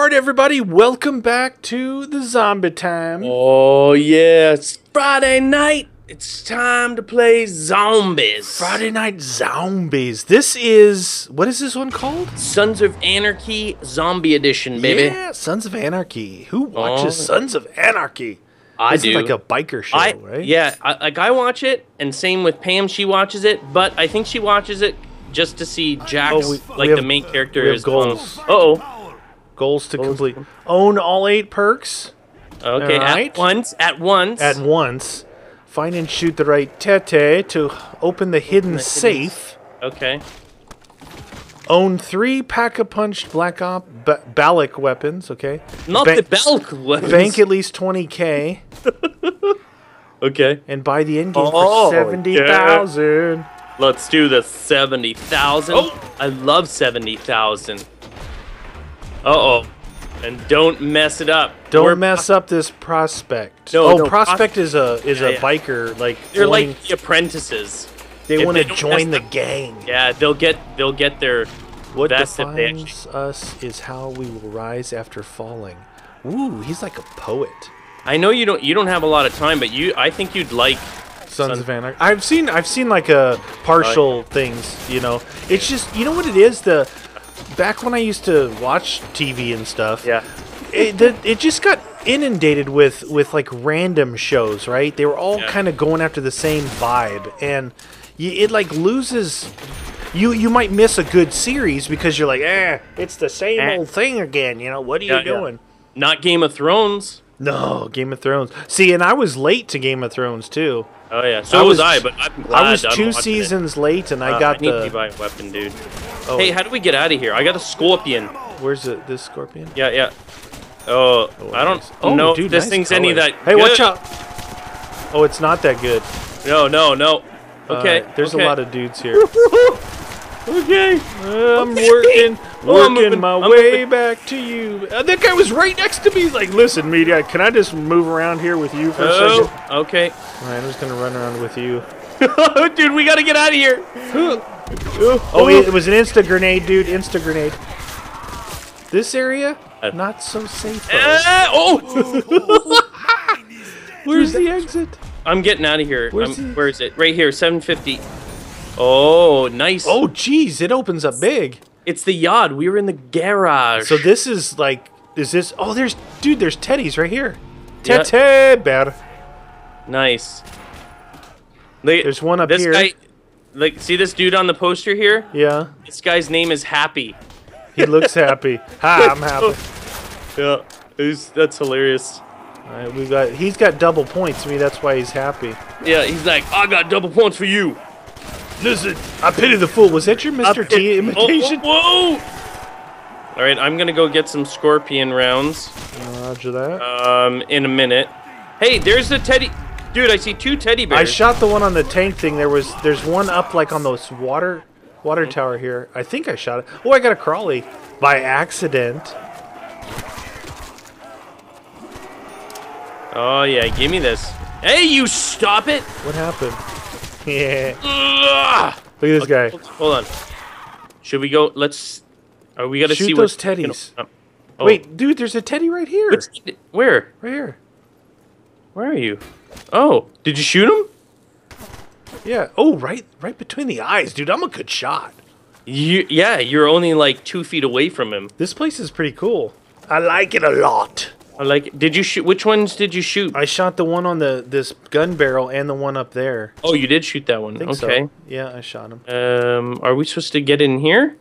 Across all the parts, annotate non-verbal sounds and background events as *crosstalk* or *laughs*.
Alright, everybody, welcome back to the zombie time. Oh yeah, it's Friday night. It's time to play zombies. Friday Night Zombies. This is. What is this one called? Sons of Anarchy Zombie Edition, baby. Yeah, Sons of Anarchy. Who watches Oh. Sons of Anarchy? I this do. is like a biker show, I right? yeah, I, like I watch it, and same with Pam. She watches it, but I think she watches it just to see Jax, Oh, like we the main character, we is goals. Uh oh. Goals to Goals complete. to- Own all eight perks Okay. Alright. At once. At once. at once. Find and shoot the right teddy to open the hidden hidden safe. okay. Own three pack-a-punch Black Op ba- Balic weapons, okay? Not Ba- the Belk weapons. Bank at least 20k *laughs* Okay. and buy the end game Oh, for 70,000. Let's do the 70,000. Oh. I love 70,000. Uh-oh. And don't mess it up. Don't We're- mess up this prospect. No, oh, no, prospect is a is Yeah, a yeah. biker like They're join- like the apprentices. they want to join the gang. Yeah, they'll get they'll get their What best if they defines us is how we will rise after falling. Ooh, he's like a poet. I know you don't you don't have a lot of time, but you I think you'd like Sons Sons- of Anarchy. I've seen I've seen like a partial things, you know. It's just you know what it is the back when I used to watch TV and stuff. yeah. It the, it just got inundated with with like random shows, right? They were all Yeah. kind of going after the same vibe and y it like loses you you might miss a good series because you're like, "Eh, it's the same Eh. old thing again, you know. What are Yeah, you yeah. doing?" Not Game of Thrones. No, Game of Thrones. See, and I was late to Game of Thrones too. Oh yeah. So I was, was- I, but I'm glad I was I'm two watching it. seasons late, and I Uh, got I need the. to buy a weapon, dude. oh, Hey, how do we get out of here? I got a scorpion. where's it? This scorpion? Yeah, yeah. Oh, I don't. Oh, know dude, this nice thing's any that Hey, watch out! Oh, it's not that good. No, no, no. Okay. Alright, there's okay. a lot of dudes here. *laughs* Okay. I'm working, Oh, working moving, my I'm way moving. back to you. Uh, that guy was right next to me. He's like, listen, media, can I just move around here with you for a Oh, second? okay. All right, I'm just gonna run around with you. *laughs* Dude, we gotta get out of here. Oh, it, it was an insta grenade, dude. Insta grenade. This area, Uh, not so safe. though. Eh, oh! *laughs* Where's the exit? I'm getting out of here. I'm- where is it? Right here, 750. Oh, nice. Oh, geez, it opens up big. It's the yard. We were in the garage. So this is like, is this? Oh, there's, dude, there's teddies right here. Yeah. Teddy bear. nice. There's one up this here. Guy, like, see this dude on the poster here? Yeah, This guy's name is Happy. he looks happy. *laughs* Hi, I'm happy. Yeah, that's hilarious. All right, we got. He's got double points. Me, that's why he's happy. Yeah, he's like, I got double points for you. Listen, I pity the fool. Was that your Mr. T imitation? oh, whoa! All right, I'm gonna go get some scorpion rounds. Roger that. Um, in a minute. Hey, there's the teddy. Dude, I see two teddy bears. I shot the one on the tank thing. There was, there's one up like on those water, water tower here. I think I shot it. Oh, I got a crawly by accident. Oh yeah, give me this. Hey, you stop it! What happened? *laughs* Yeah. Ugh! Look at this guy. Hold on. Should we go? Let's. Are we gotta Shoot see those what? teddies. Oh. Oh. Wait, dude, there's a teddy right here. Which- Where? Right here. Where are you? Oh, did you shoot him? Yeah. Oh, right, right between the eyes, dude. I'm a good shot. You, yeah, you're only like two feet away from him. This place is pretty cool. I like it a lot. I like. Did you shoot? Which ones did you shoot? I shot the one on the this gun barrel and the one up there. Oh, you did shoot that one. Okay. so. Yeah, I shot him. Um, are we supposed to get in here?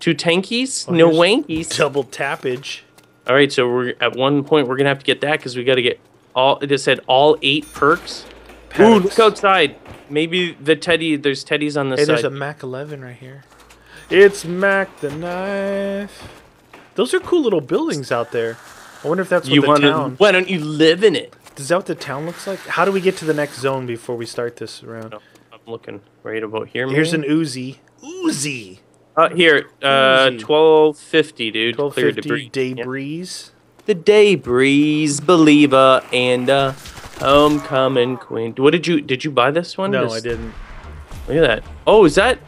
Two tankies? Oh, no wankies. Double tappage. All right, so we're at one point we're gonna have to get that because we got to get all. It said all eight perks. Ooh, Paddocks. look outside. Maybe the teddy. There's teddies on the Hey, side. there's a Mac 11 right here. It's Mac the knife. Those are cool little buildings out there. I wonder if that's what you the want to? town. Why don't you live in it? Is that what the town looks like? How do we get to the next zone before we start this round? No, I'm looking right about here. Here's an maybe? Uzi. Uzi. Uh, here, uh, twelve fifty, dude. Clear 1250 debris. Yeah. debris. The day breeze believer and uh, homecoming queen. What did you? Did you buy this one? No, This- I didn't. Look at that. Oh, is that?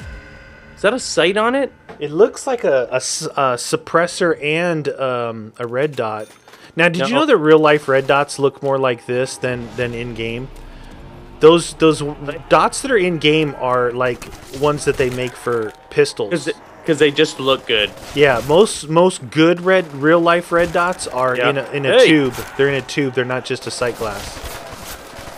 Is that a sight on it? It looks like a a suppressor and um, a red dot. Now, did you know that real life red dots look more like this than than in game? Those those dots that are in game are like ones that they make for pistols. Because they just look good. Yeah, most most good red real life red dots are Yeah. in a, in a Hey. tube. They're in a tube. They're not just a sight glass.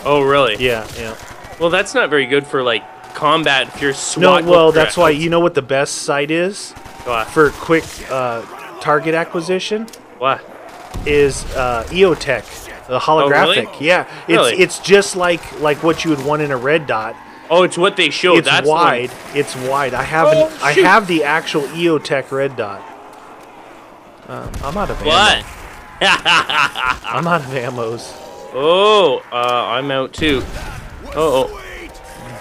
Oh, really? Yeah, yeah. Well, that's not very good for like combat if you're No, well, that's why you know what the best sight is What? for quick uh, target acquisition What? is uh, EOTech, the holographic. really? Yeah, it's Really? it's just like like what you would want in a red dot. Oh, it's what they show. it's that's wide. It's wide. I have an, Oh, I have the actual EOTech red dot. Um, I'm out of ammo. What? *laughs* I'm out of ammos. Oh, uh, I'm out too. Oh,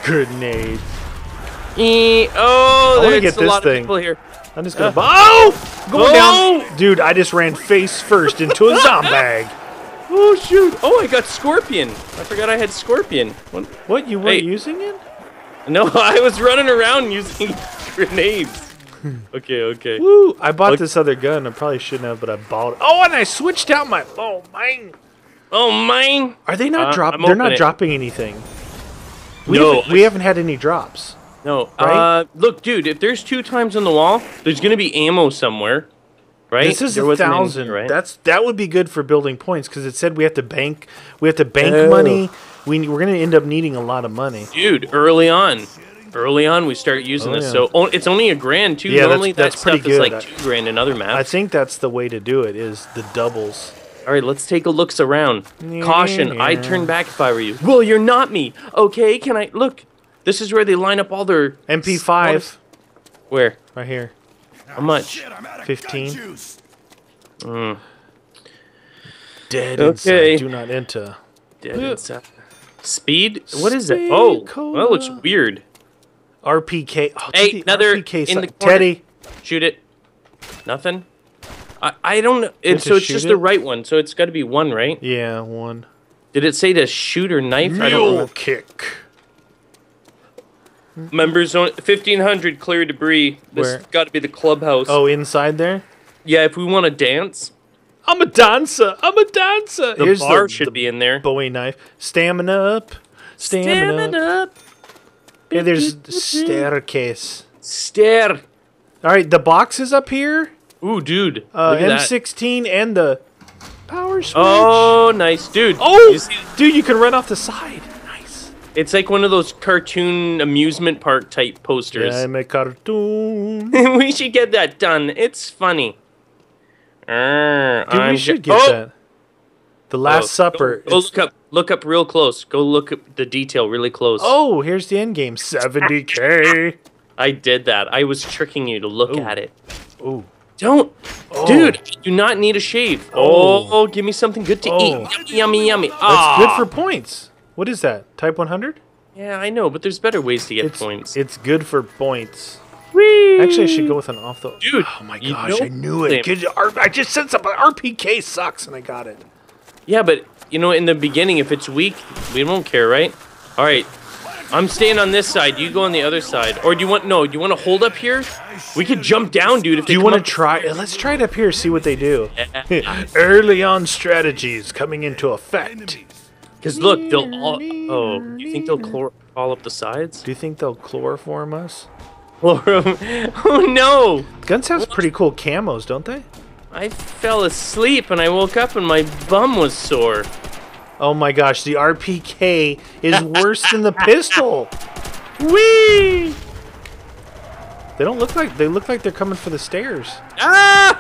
Grenade. oh. E- oh, I there's get a this lot thing. of people here. I'm just gonna. Uh. oh, going Oh! down, dude! I just ran face first into a *laughs* zombie. Oh shoot! Oh, I got scorpion. I forgot I had scorpion. What? What you weren't Hey. using it? No, *laughs* I was running around using *laughs* grenades. Okay, okay. Woo! I bought Look- this other gun. I probably shouldn't have, but I bought it. Oh, and I switched out my. Oh, mine. Oh, mine. Are they not Uh, dropping? They're not it. dropping anything. We No, haven't, we haven't had any drops. No. Right? Uh, look, dude. If there's two times on the wall, there's gonna be ammo somewhere, right? This is There a wasn't any thousand. right? That's that would be good for building points because it said we have to bank. We have to bank Oh. money. We we're gonna end up needing a lot of money. dude. Early on, early on, we start using Oh, this. yeah. So oh, it's only a grand too. Yeah, that's- Normally, that's that pretty good. like two grand in other maps. I think that's the way to do it. Is the doubles. All right, let's take a looks around. Caution, Yeah. I'd turn back if I were you. Well, you're not me. Okay, can I look? This is where they line up all their MP5 Where? right here. How much? Shit, I'm out of 15. gun juice. Mm. Dead Okay. inside. Do not enter. Dead inside. Speed? What is it? Oh, well, that looks weird. RPK. Oh, Hey, another RPK in the corner. Teddy. Shoot it. Nothing. I I don't know. It, so it's just it? the right one. So it's got to be one, right? Yeah, one. Did it say to shoot or knife? I don't Mule remember. kick. Members zone 1500 clear debris. This got to be the clubhouse. Oh, inside there. yeah. If we want to dance, I'm a dancer. I'm a dancer. the Here's bar the, should the be in there. Bowie knife. Stamina up. Stamina. up. Yeah, there's staircase. Stair. All right, the box is up here. Ooh, dude. Uh, look at that. M16 and the power switch. Oh, nice, dude. Oh, You dude, you can run off the side. Nice. it's like one of those cartoon amusement park type posters. I'm a cartoon. *laughs* we should get that done. It's funny. Dude, I'm we should get Oh! that. The Last Oh, Supper. Go, go look up. Look up real close. Go look at the detail really close. oh, here's the end game. 70k. *laughs* I did that. I was tricking you to look Ooh. at it. Ooh. Don't, Oh. dude. I do not need a shave. Oh. Oh, give me something good to Oh. eat. Yummy, yummy, yummy. That's Ah. good for points. What is that? Type 100? Yeah, I know, but there's better ways to get It's points. it's good for points. Whee! Actually, I should go with an off the. Dude, oh my you gosh, know I knew it. them. Good- R- I just said something. RPK sucks, and I got it. Yeah, but you know, in the beginning, if it's weak, we won't care, right? All right, I'm staying on this side. You go on the other side, or do you want? No, do you want to hold up here? We could jump down, dude. If Do you want to try? Uh, let's try it up here. See what they do. *laughs* *laughs* Early on strategies coming into effect. Because look, they'll all. Oh, you think they'll chlor all up the sides? Do you think they'll chloroform us? *laughs* oh no! Guns have pretty cool camos, don't they? I fell asleep and I woke up and my bum was sore. Oh my gosh, the RPK is worse than the pistol. Whee! They don't look like they look like they're coming for the stairs. Ah!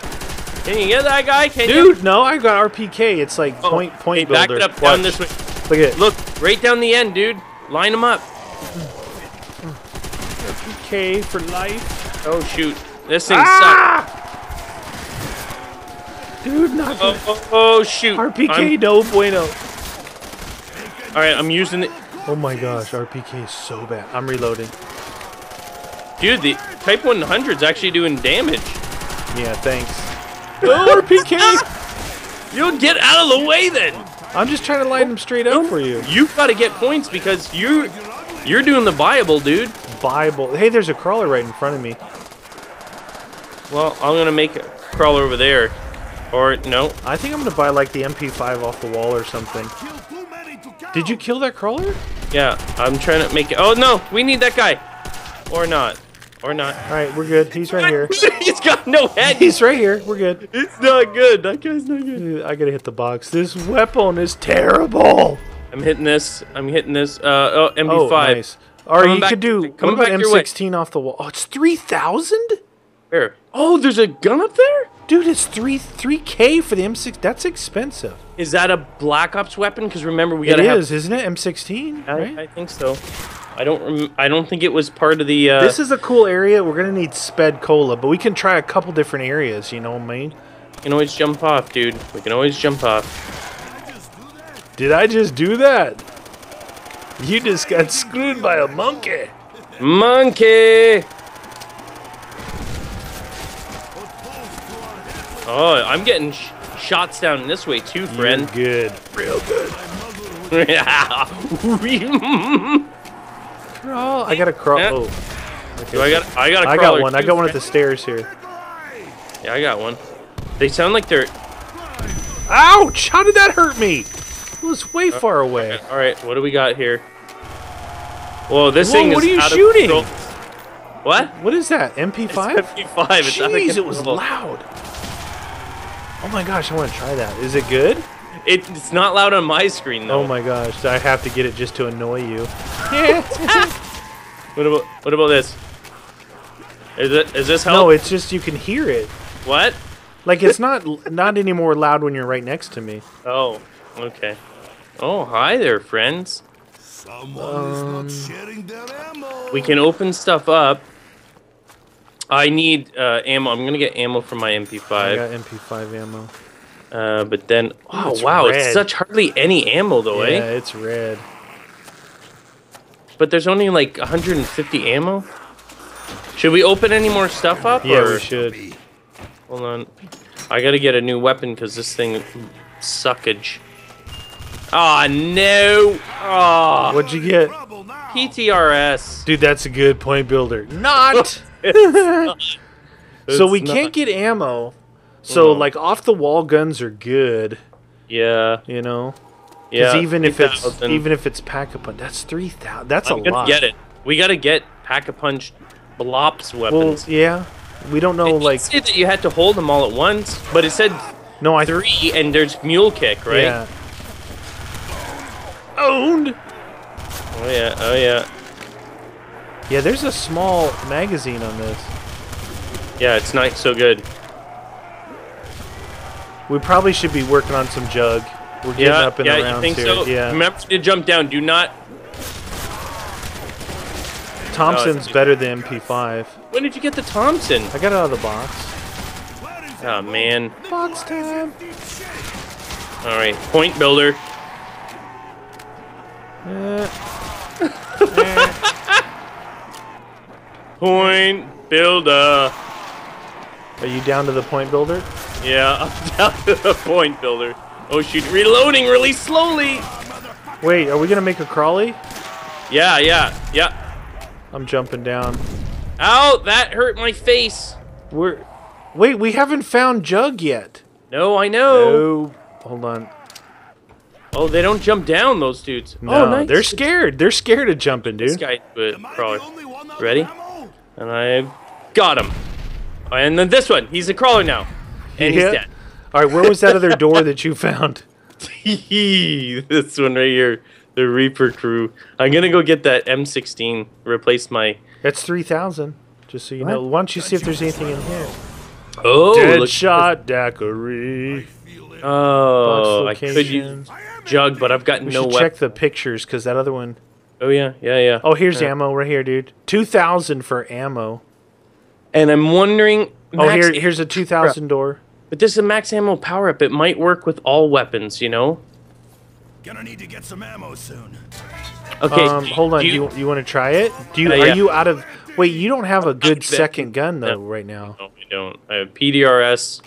Can you get that guy? Can you? Dude, no, I got RPK. It's like Oh, point point hey, back builder. it up down this way. Look at it. Look, right down the end, dude. Line them up. RPK for life. Oh shoot, this thing Ah! Dude, not. Oh, oh, oh, shoot. RPK I'm- no bueno. All right, I'm using it. Oh my gosh, RPK is so bad. I'm reloading. Dude, the Type 100's actually doing damage. Yeah, thanks. Oh, RPK! *laughs* You'll get out of the way then. I'm just trying to line them straight up for you. You've got to get points because you you're doing the viable, dude. Bible. Hey, there's a crawler right in front of me. Well, I'm gonna make a crawler over there. Or no. I think I'm gonna buy like the MP5 off the wall or something. Did you kill that crawler? Yeah, I'm trying to make it. Oh no, we need that guy. Or not. Or not. All right, we're good. He's right here. *laughs* He's got no head. He's right here. We're good. It's not good. That guy's not good. I gotta hit the box. This weapon is terrible. I'm hitting this. I'm hitting this. Uh, oh, Oh, MB5. nice. Or Coming you back- could do what about back your way. M16 off the wall. Oh, it's three thousand, Where? Oh, there's a gun up there? Dude. It's three three K for the M6. That's expensive. Is that a Black Ops weapon? Because remember, we It gotta is, isn't it? M16, have. right? I, I think so. I don't. Rem- I don't think it was part of the. Uh, This is a cool area. We're gonna need Speed Cola, but we can try a couple different areas. You know what I mean? We can always jump off, dude. We can always jump off. Did I just do that? You just got screwed by a monkey. Monkey! Oh, I'm getting sh- shots down this way too, friend. You're good, real good. *laughs* yeah. Crawl. I gotta crawl. Yeah. Oh, Do I got? I got a I got one. I got one at the stairs here. Yeah, I got one. They sound like they're. Ouch! How did that hurt me? It was way oh, far away. All right, what do we got here? Whoa, this Whoa, thing what is are you out of shooting? control. What? What is that? MP5? It's MP5. It's out of Jeez, it was loud. Oh my gosh, I want to try that. Is it good? It, it's not loud on my screen though. Oh my gosh, I have to get it just to annoy you. *laughs* What about what about this? Is it is this help? no, it's just you can hear it. what? Like it's not not any more loud when you're right next to me. Oh, okay. Oh, hi there, friends. Someone is not um, sharing their ammo. We can open stuff up. I need uh, ammo. I'm gonna get ammo for my MP5. I got MP5 ammo. Uh, but then, oh it's wow, red. it's such hardly any ammo though, Yeah, eh? it's red. But there's only like 150 ammo. Should we open any more stuff up? Yeah, or? we should. Hold on. I gotta get a new weapon because this thing suckage. Ah no! Ah, What'd you get? PTRS. Dude, that's a good point builder. Not. *laughs* So we not- can't get ammo. So like off the wall guns are good, Yeah, you know. Because yeah. even if it's 3,000. even if it's pack a punch, that's three thousand. That's I'm a lot. get it. We gotta get pack a punch, blops Well, weapons. yeah. We don't know. it Like say that you had to hold them all at once, but it said no, I three, and there's mule kick, right? Yeah. Owned. Oh yeah, oh yeah, Yeah, there's a small magazine on this. yeah. It's not so good. We probably should be working on some jug. We're getting Yeah, up in yeah. the You rounds think here. so? Yeah. Remember to jump down. Do not. Thompson's it's- better than MP5. When did you get the Thompson? I got it out of the box. Oh man. Box time. All right, point builder. Uh, *laughs* Point builder. are you down to the point builder? Yeah, I'm *laughs* down to the point builder. Oh shoot, reloading really slowly. Wait, are we gonna make a crawly? Yeah, yeah, yeah. I'm jumping down. Ow, that hurt my face. We're. Wait, we haven't found Jug yet. No, I know. Oh, hold on. Oh, they don't jump down, those dudes. No, oh, nice. they're scared. They're scared of jumping, dude. This dude. guy with Am I crawler. the only one out of Ready? And I've got him. And then this one, he's a crawler now. And Yeah. he's dead. All right, where was that other door *laughs* that you found? *laughs* this one right here, the Reaper crew. I'm gonna go get that M16. Replace my. That's three thousand. Just so you know. Why don't you see if there's anything in here? Oh, Dead shot daiquiri. Oh, I could use jug, but I've got We no should weapon. check the pictures because that other one. Oh yeah, yeah, yeah. Oh, here's Yeah. ammo right here, dude. Two thousand for ammo. And I'm wondering. Oh, max- here, here's a two thousand door. But this is a max ammo power up. It might work with all weapons, you know. Gonna need to get some ammo soon. Okay. Um, hold on. do Do you you want to try it? Do you Uh, are yeah. you out of? Wait, you don't have a good second gun though No. right now. No, we don't. I have PTRS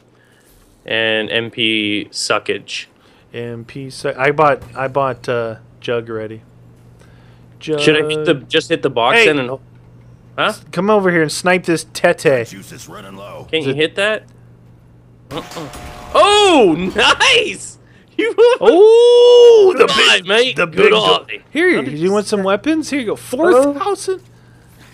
and MP suckage. MP. se- I bought I bought uh, Jug already. Jug. Should I hit the just hit the box Hey. then and Huh? Come over here and snipe this Teddy. Juice is running low. Can't you hit that? Uh-uh. Oh, *laughs* nice! You *laughs* Oh, the Good eye, big, mate. the Good big. eye. go- Here, you want some weapons? Here you go. Four thousand.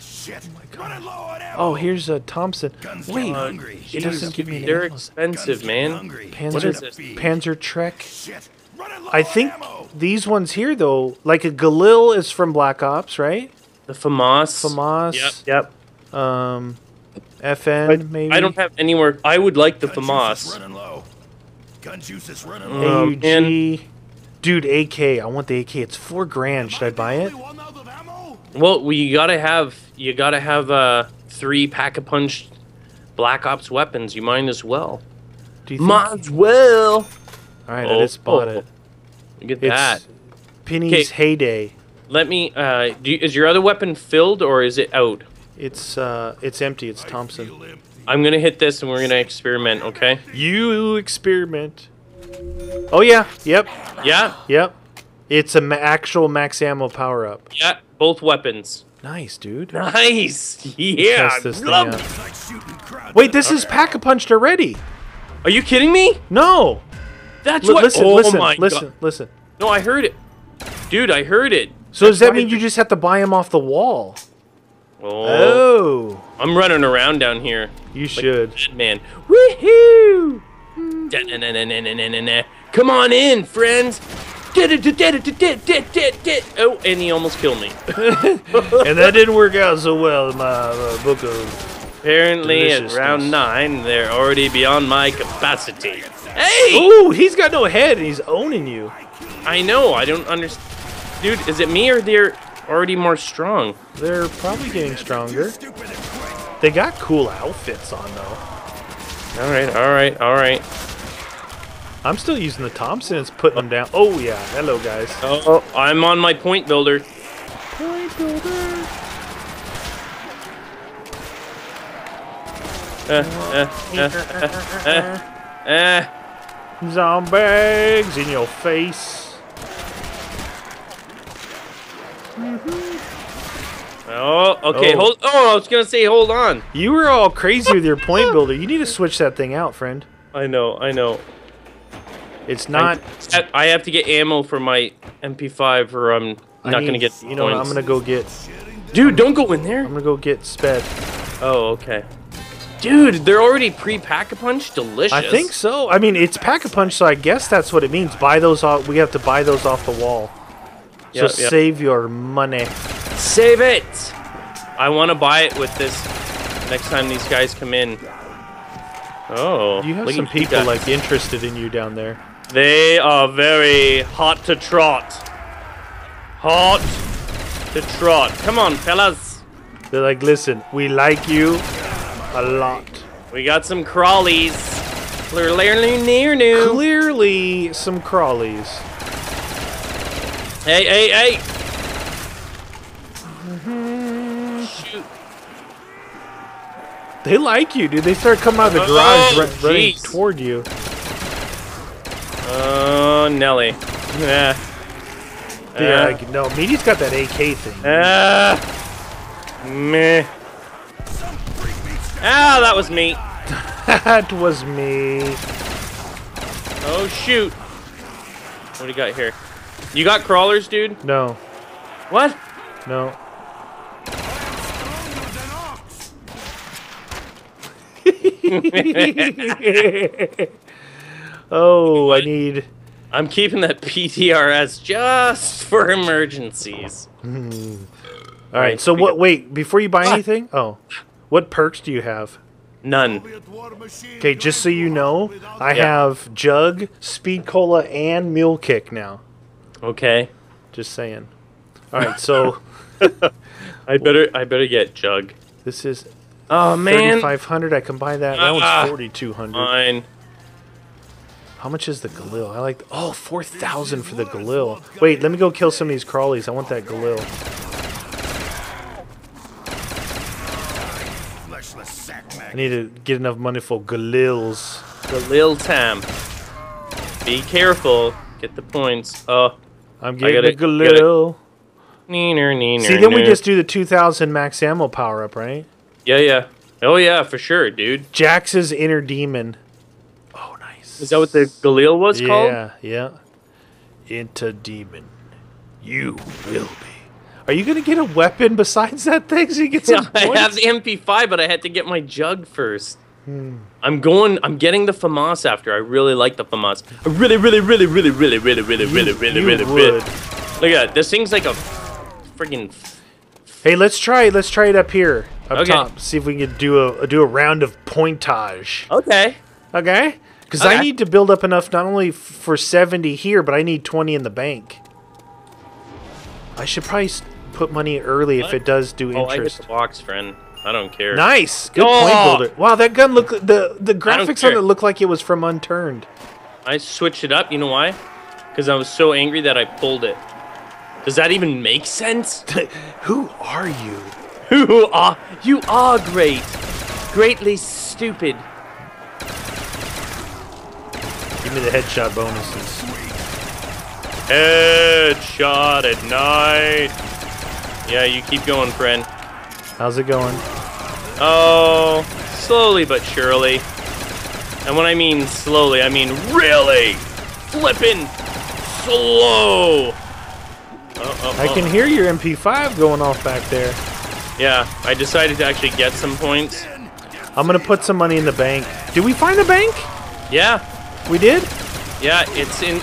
Shit. Oh running low on ammo. Oh, here's a Thompson. Guns Wait, getting hungry. it doesn't give me an They're ammo. expensive, man. Panzer, What is this? Panzerschreck. Shit. Running low I think ammo. these ones here, though, like a Galil is from Black Ops, right? The FAMAS. FAMAS. Yep. Yep. Um, FN maybe. I don't have anywhere. I would like the Gun juice is FAMAS. running low. Gun juice is running Mm. low. Um, AUG. Dude, AK. I want the AK. It's four grand. Should I buy it? Only one out of ammo? Well, we gotta have you gotta have uh three pack a punch Black Ops weapons. You might as well. Do you think? Might as well. All right, I Oh, just bought oh. it. Look at It's that. Penny's heyday. Let me. Uh, do you, is your other weapon filled or is it out? It's uh, it's empty. It's Thompson. Empty. I'm gonna hit this and we're gonna experiment. Okay? You experiment. Oh yeah. Yep. Yeah. Yep. It's an ma- actual max ammo power up. Yeah. Both weapons. Nice, dude. Nice. Yeah. This love it. It's like shooting crowds. Wait, this is pack a punched already. Are you kidding me? No. That's Li- what. listen, oh listen, my listen, god. listen. No, I heard it. Dude, I heard it. So does that mean you just have to buy him off the wall? Oh. Oh, I'm running around down here. you should. Man. Woohoo! Come on in, friends. Oh, and he almost killed me. *laughs* and that didn't work out so well in my uh, book of. Apparently, at round nine, they're already beyond my capacity. Hey! Ooh, he's got no head and he's owning you. I know, I don't understand. Dude, is it me or they're already more strong? They're probably getting stronger. Stupid and quick. They got cool outfits on though. Alright, alright, alright. I'm still using the Thompson. It's putting them down. Oh yeah, hello guys. Oh, I'm on my point builder. Point builder. Uh, uh, uh, uh, uh. Zombies in your face. Mm-hmm. Oh, okay, Oh. hold. Oh, I was gonna say, hold on. You were all crazy with your point *laughs* builder. You need to switch that thing out, friend. I know, I know. It's not. I, I have to get ammo for my MP5, or I'm I not need- gonna get. You know, what, I'm gonna go get. Dude, don't go in there. I'm gonna go get sped. Oh, okay. Dude, they're already pre-pack a punch. Delicious. I think so. I mean, it's pack a punch, so I guess that's what it means. Buy those off. We have to buy those off the wall. So Yep, yep. save your money. Save it. I want to buy it with this next time these guys come in. Oh, You have some people guys. like interested in you down there. They are very hot to trot. Hot to trot. Come on, fellas. They're like, listen, we like you a lot. We got some crawlies. Clearly near new. Clearly, some crawlies. Hey, hey, hey. Shoot. They like you, dude. They start coming out of the garage Oh, run- running toward you. Oh, Nelly. Yeah. Yeah, Uh, no, Meaty's got that AK thing. Ah. meh. Ah, that was me. that was me. Oh, shoot. What do you got here? You got crawlers, dude? No, What? no. *laughs* oh, I need. I'm keeping that PTRS just for emergencies. *laughs* All right. So what? Wait, before you buy Ah. anything. Oh, what perks do you have? None. Okay, just so you know, I Yeah. have Jug, Speed Cola, and Mule Kick now. Okay. Just saying. All right, so *laughs* I better I better get Jug. this is Oh man. 3500 I can buy that. That Ah. one's 4200 Fine. How much is the Galil? I like. The, oh, 4000 for the Galil. Wait, let me go kill some of these crawlies. I want that Galil. I need to get enough money for Galils. Galil Lil Tam. Be careful. Get the points. Oh. I'm I getting gotta- the Galil. Neener, neener, See, then we just do the 2000 max ammo power up, right? Yeah, yeah. Oh yeah, for sure, dude. Jax's inner demon. Oh, nice. Is that what the Galil was called? Yeah, yeah. Into demon. You will be. Are you gonna get a weapon besides that thing so you get some *laughs* I have the MP5, but I had to get my jug first. Hmm. I'm going. I'm getting the FAMAS after. I really like the FAMAS. I really, really, really, really, really, really, really, You- really, really, you really, really. would. Look at that. This thing's like a freaking. Hey, let's try. Let's try it up here, up Okay. top. See if we can do a do a round of pointage. okay. Okay? Because I need to build up enough not only for 70 here, but I need 20 in the bank. I should probably put money early if it does do Oh, I hit interest. the box, friend. I don't care. Nice, good point Oh! builder. Wow, that gun look the the graphics on it look like it was from Unturned. I switched it up. You know why? Because I was so angry that I pulled it. Does that even make sense? *laughs* Who are you? *laughs* You are you are great, greatly stupid. Give me the headshot bonuses. Headshot at night. Yeah, you keep going, friend. How's it going? Oh, slowly but surely. And when I mean slowly, I mean really flippin' slow. Oh, oh, I oh. can hear your MP5 going off back there. Yeah, I decided to actually get some points. I'm gonna put some money in the bank. Did we find the bank? Yeah, We did? yeah, it's in.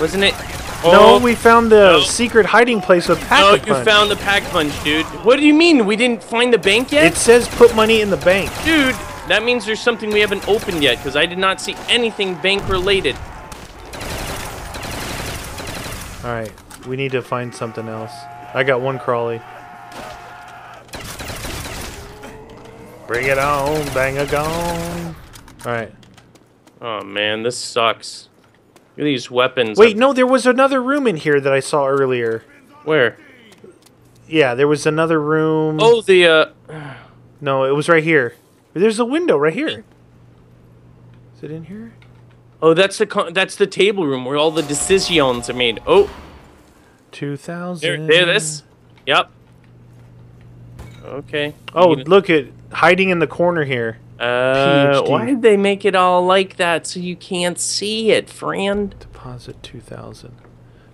Wasn't it? No, Oh, we found the No. secret hiding place with pack a you found the pack punch, dude. What do you mean? We didn't find the bank yet? It says put money in the bank. Dude, that means there's something we haven't opened yet because I did not see anything bank related. All right, we need to find something else. I got one crawly. Bring it on, bang a gong. All right. Oh man, this sucks. Look at these weapons. Wait, no, there was another room in here that I saw earlier. Where? Yeah, there was another room. Oh, the uh. *sighs* no, it was right here. There's a window right here. Is it in here? Oh, that's the con- that's the table room where all the decisions are made. Oh. Oh, Two thousand. there, there, this. Yep. Okay. Oh, look at hiding in the corner here. Uh, why did they make it all like that so you can't see it, friend? Deposit two thousand.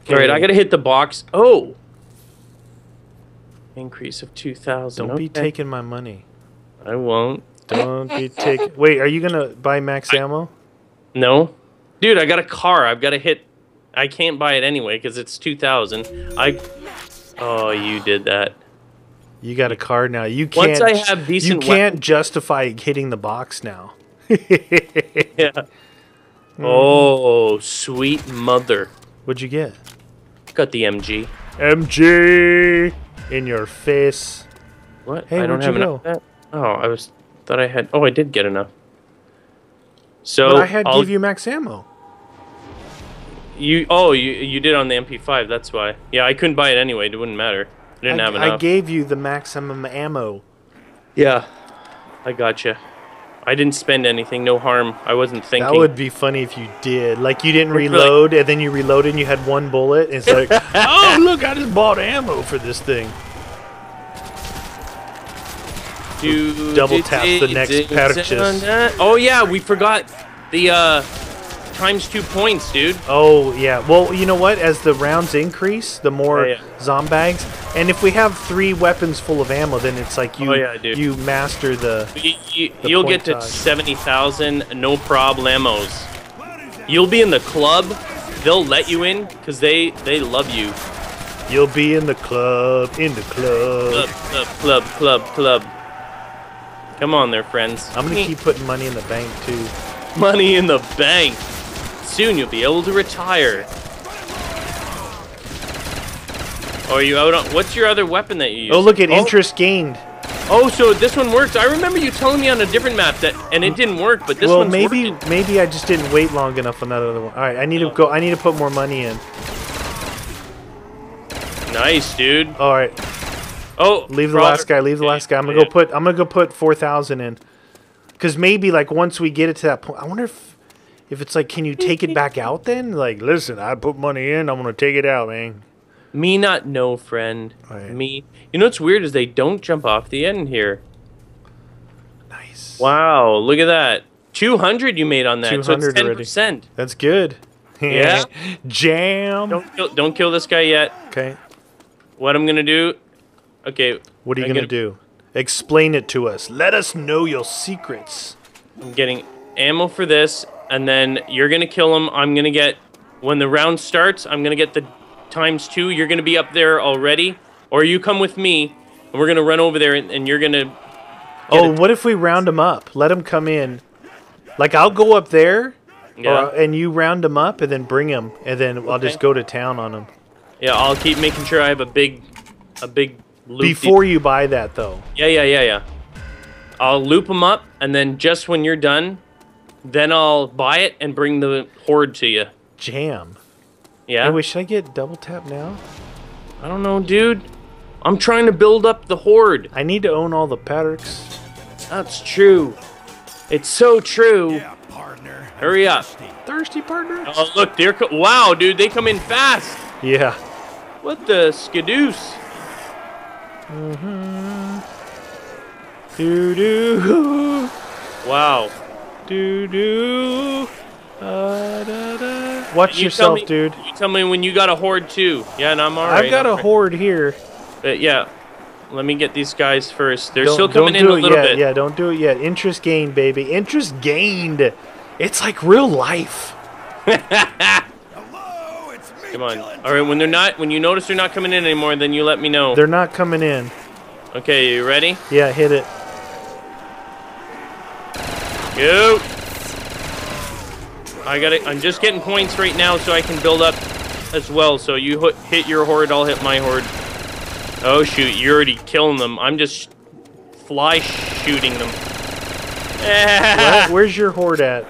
All right, I gotta hit the box. Oh. Increase of two thousand. Don't be taking my money. I won't. Don't be taking. Wait, are you gonna buy max ammo? No, dude, I got a car. I've got to hit. I can't buy it anyway because it's two thousand. I. Oh, you did that. You got a card now. You can't. Once I have decent You can't justify hitting the box now. *laughs* Yeah. Oh, sweet mother. What'd you get? Got the MG. MG in your face. What? Hey, I don't have enough. That. Oh, I was thought I had. Oh, I did get enough. So But I had I'll- give you max ammo. you. Oh, you you did on the MP5. That's why. Yeah, I couldn't buy it anyway. It wouldn't matter. I didn't I, have I gave you the maximum ammo. yeah, I gotcha. I didn't spend anything. No harm. I wasn't thinking. That would be funny if you did. Like you didn't It's like- reload, and then you reloaded, and you had one bullet. And it's like, *laughs* oh look, I just bought ammo for this thing. Do- double tap the next do- purchase. Oh yeah, we forgot the uh times two points, dude. Oh yeah. Well, you know what? As the rounds increase, the more Yeah, yeah. zombags, and if we have three weapons full of ammo, then it's like you Oh, yeah, you master the. You, you'll get to seventy thousand, no problemos. You'll be in the club. They'll let you in because they they love you. You'll be in the club, in the club. Club, club, club, club, club. Come on, there, friends. I'm gonna keep putting money in the bank too. money in the bank. Soon you'll be able to retire. Oh, are you out on? What's your other weapon that you use? Oh, look at oh, interest gained. Oh, so this one works. I remember you telling me on a different map that, and it didn't work, but this well, one's maybe working. maybe I just didn't wait long enough on that other one. All right, I need to go. I need to put more money in. Nice, dude. All right, Oh, leave the last guy. Leave the last guy. I'm gonna Yeah. go put. I'm gonna go put four thousand in. Cause maybe like once we get it to that point, I wonder if if it's like, can you take it back out then? Like, listen, I put money in. I'm gonna take it out, man. Me not know, friend. Right. Me. You know what's weird is they don't jump off the end here. Nice. Wow, look at that. 200 you made on that. 200 already. 10%. That's good. Yeah. *laughs* Jam. Don't kill, don't kill this guy yet. Okay. What I'm going to do. Okay. What are you I'm gonna, do? Explain it to us. Let us know your secrets. I'm getting ammo for this, and then you're gonna kill him. I'm gonna get when the round starts. I'm gonna get the times two. You're gonna be up there already, or you come with me, and we're gonna run over there, and, and you're gonna. Oh, what if we round them up? Let them come in. Like I'll go up there, Yeah, or, and you round them up, and then bring them, and then I'll just go to town on them. yeah. I'll keep making sure I have a big, a big loop. Before you buy that, though. Yeah, yeah, yeah, yeah. I'll loop them up, and then just when you're done, then I'll buy it and bring the horde to you. Jam. Yeah. Oh, wait, should I get double tap now? I don't know, dude. I'm trying to build up the horde. I need to own all the paddocks. That's true. It's so true. Yeah, partner. Hurry up. Thirsty partner. Oh, look, they're co- wow, dude, they come in fast. Yeah. What the skidoose? Mm-hmm. Do do *laughs* Wow. Do do. Uh, da, da. Watch You yourself, me- dude. You tell me when you got a horde too. Yeah, and I'm alright. I've got I'm a alright. horde here. But yeah, let me get these guys first. They're Don't, still don't coming in do a little yet. bit. Yeah, don't do it yet. Interest gained, baby. Interest gained. It's like real life. Hello, it's me. Come on. All right, when they're not, when you notice they're not coming in anymore, then you let me know. They're not coming in. Okay, you ready? Yeah, hit it. Go. I got it. I'm just getting points right now, so I can build up as well. So you hit- hit your horde, I'll hit my horde. Oh shoot, you're already killing them. I'm just fly shooting them. Where- where's your horde at?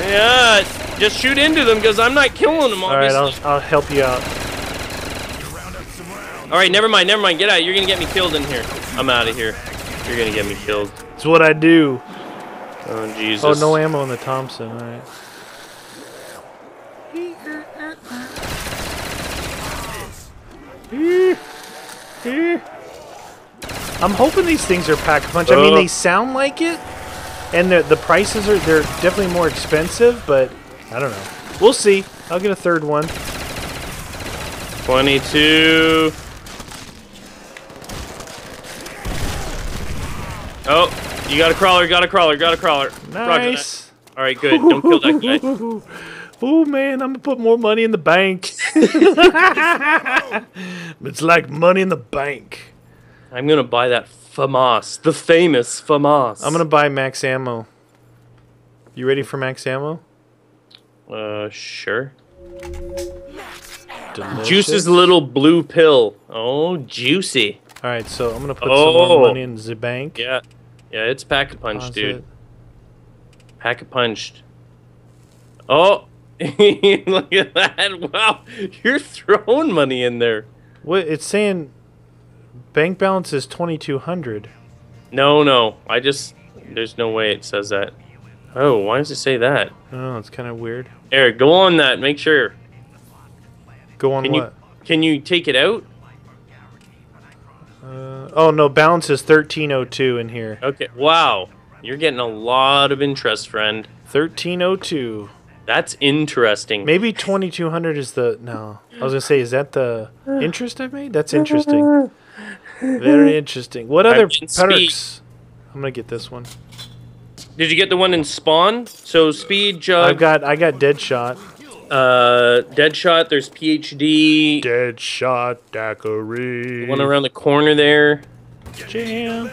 yeah, just shoot into them because I'm not killing them. All right, I'll, I'll help you out. Round up some rounds. All right, never mind, never mind. Get out. You're gonna get me killed in here. I'm out of here. You're gonna get me killed. It's what I do. Oh Jesus. Oh, no ammo in the Thompson. All right. I'm hoping these things are pack a punch. I mean, Uh. they sound like it, and the the prices are they're definitely more expensive, but I don't know. We'll see. I'll get a third one. 22. Oh, you got a crawler, got a crawler, got a crawler. Nice. All right, good. Don't kill that guy. *laughs* Oh man, I'm gonna put more money in the bank. *laughs* it's like money in the bank. I'm gonna buy that FAMAS, the famous FAMAS. I'm gonna buy max ammo. You ready for max ammo? Uh, sure. Delicious. Juice's little blue pill. Oh, juicy. All right, so I'm gonna put some Oh. more money in the bank. Yeah, yeah. It's pack a punch, Pause dude. Pack a punched. Oh, *laughs* look at that! Wow, you're throwing money in there. What it's saying? Bank balance is twenty two hundred. No, no. I just there's no way it says that. Oh, why does it say that? Oh. It's kind of weird. Eric, go on that. Make sure. Go on Can what? you can you take it out? Uh, oh no, balance is thirteen oh two in here. Okay. Wow, you're getting a lot of interest, friend. Thirteen oh two. That's interesting. Maybe twenty two hundred is the no. I was gonna say, is that the *sighs* interest I've made? That's interesting. Very interesting. What other getting speed. perks? I'm gonna get this one. Did you get the one in Spawn? So speed jug, I've got I got dead shot. Uh, Deadshot. There's PhD. Dead shot daiquiri. One around the corner there, Jam.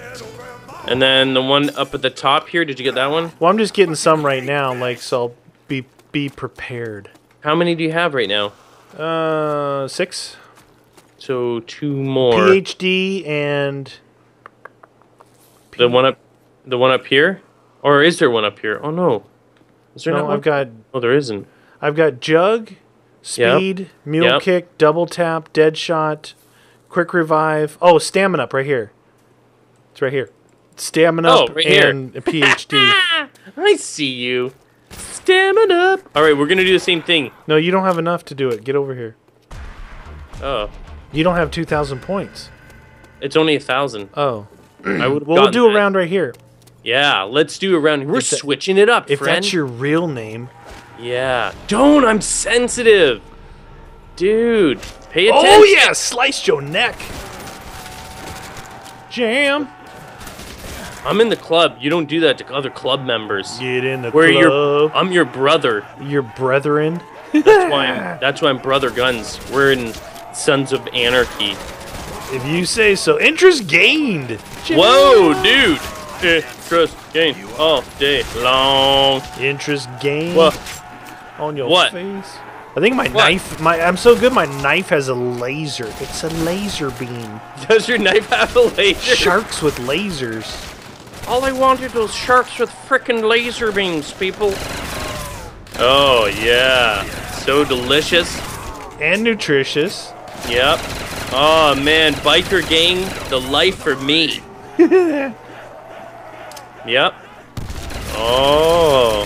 and then the one up at the top here. Did you get that one? Well, I'm just getting some right now, like so. I'll be be prepared. How many do you have right now? Uh, six. So two more. PhD and The one up, the one up here, or is there one up here? Oh no, is there no, not one? I've got Oh, there isn't. I've got jug, speed, mule Yep. kick, double tap, dead shot, quick revive. Oh, stamina up right here. It's right here. Stamina Oh, up right here. and a PhD. *laughs* I see you. Stamina up. All right, we're gonna do the same thing. no, you don't have enough to do it. Get over here. Oh, You don't have 2,000 points. It's only a thousand. Oh. I *clears throat* would. Well, we'll do a round right here. Yeah, let's do a round. We're If that- switching it up, If friend. that's your real name. Yeah. Don't. I'm sensitive. Dude, pay attention. Oh, yeah! Sliced your neck. Jam. I'm in the club. You don't do that to other club members. Get in the Where your club. I'm your brother. Your brethren. That's why *laughs* I'm that's why I'm brother guns. We're in Sons of Anarchy. If you say so. Interest gained. Whoa, dude. Interest gain all day long. Interest gained What? On your What? face. I think my knife, my I'm so good. My knife has a laser. It's a laser beam. Does your knife have a laser? Sharks with lasers. All I wanted was sharks with frickin' laser beams, people. Oh yeah, so delicious. and nutritious. Yep. Oh man, biker gang, the life for me. *laughs* yep. Oh,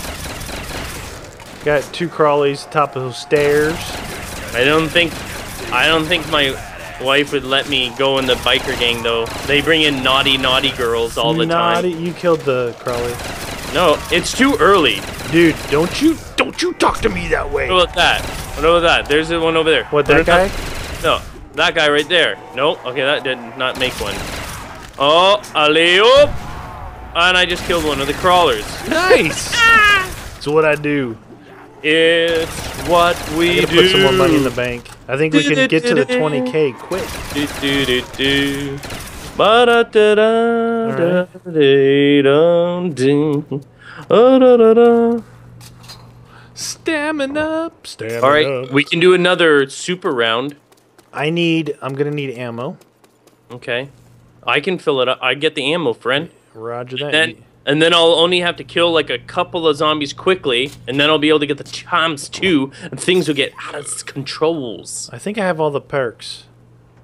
Got two crawlies top of those stairs. I don't think, I don't think my wife would let me go in the biker gang though. They bring in naughty, naughty girls all the Naughty, time. you killed the crawly, No, it's too early. dude. Don't you don't you talk to me that way. What about that? What about that? There's the one over there. What that guy? No, that guy right there. No, okay, that did not make one. Oh, alley oop! And I just killed one of the crawlers. Nice. *laughs* That's what I do. It's what I we gotta do. put some more money in the bank. I think we can get to the 20k quick. Do, do, do, do. Ba-da-da-da, da-dee-dum-ding. Ah-da-da-da. Stamina up. Stamina All right, up. we can do another super round. I need. I'm gonna need ammo. Okay. I can fill it up. I get the ammo, friend. Roger that. then and then I'll only have to kill like a couple of zombies quickly, and then I'll be able to get the chomps too, and things will get out of controls. I think I have all the perks.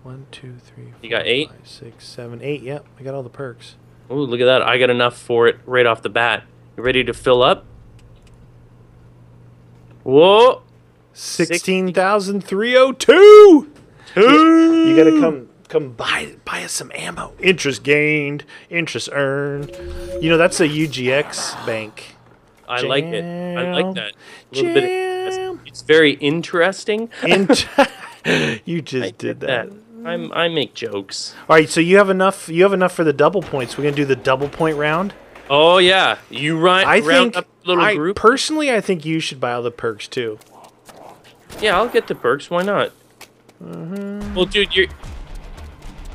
One, two, three. You got four, eight? five, six, seven, eight. Yep, I got all the perks. Ooh, look at that! I got enough for it right off the bat. You ready to fill up? Whoa! Sixteen thousand three hundred two. Two. You gotta come come buy buy us some ammo. Interest gained, interest earned. You know that's a UGX bank. I like it. I like that. A little bit. Jam. Of, it's very interesting. Int- *laughs* *laughs* you just I did get that. I'm, I make jokes. All right, so you have enough. You have enough for the double points. We're gonna do the double point round. Oh yeah, you run I round think little I, group. personally, I think you should buy all the perks too. Yeah, I'll get the perks. Why not? Mm-hmm. Well, dude, you're.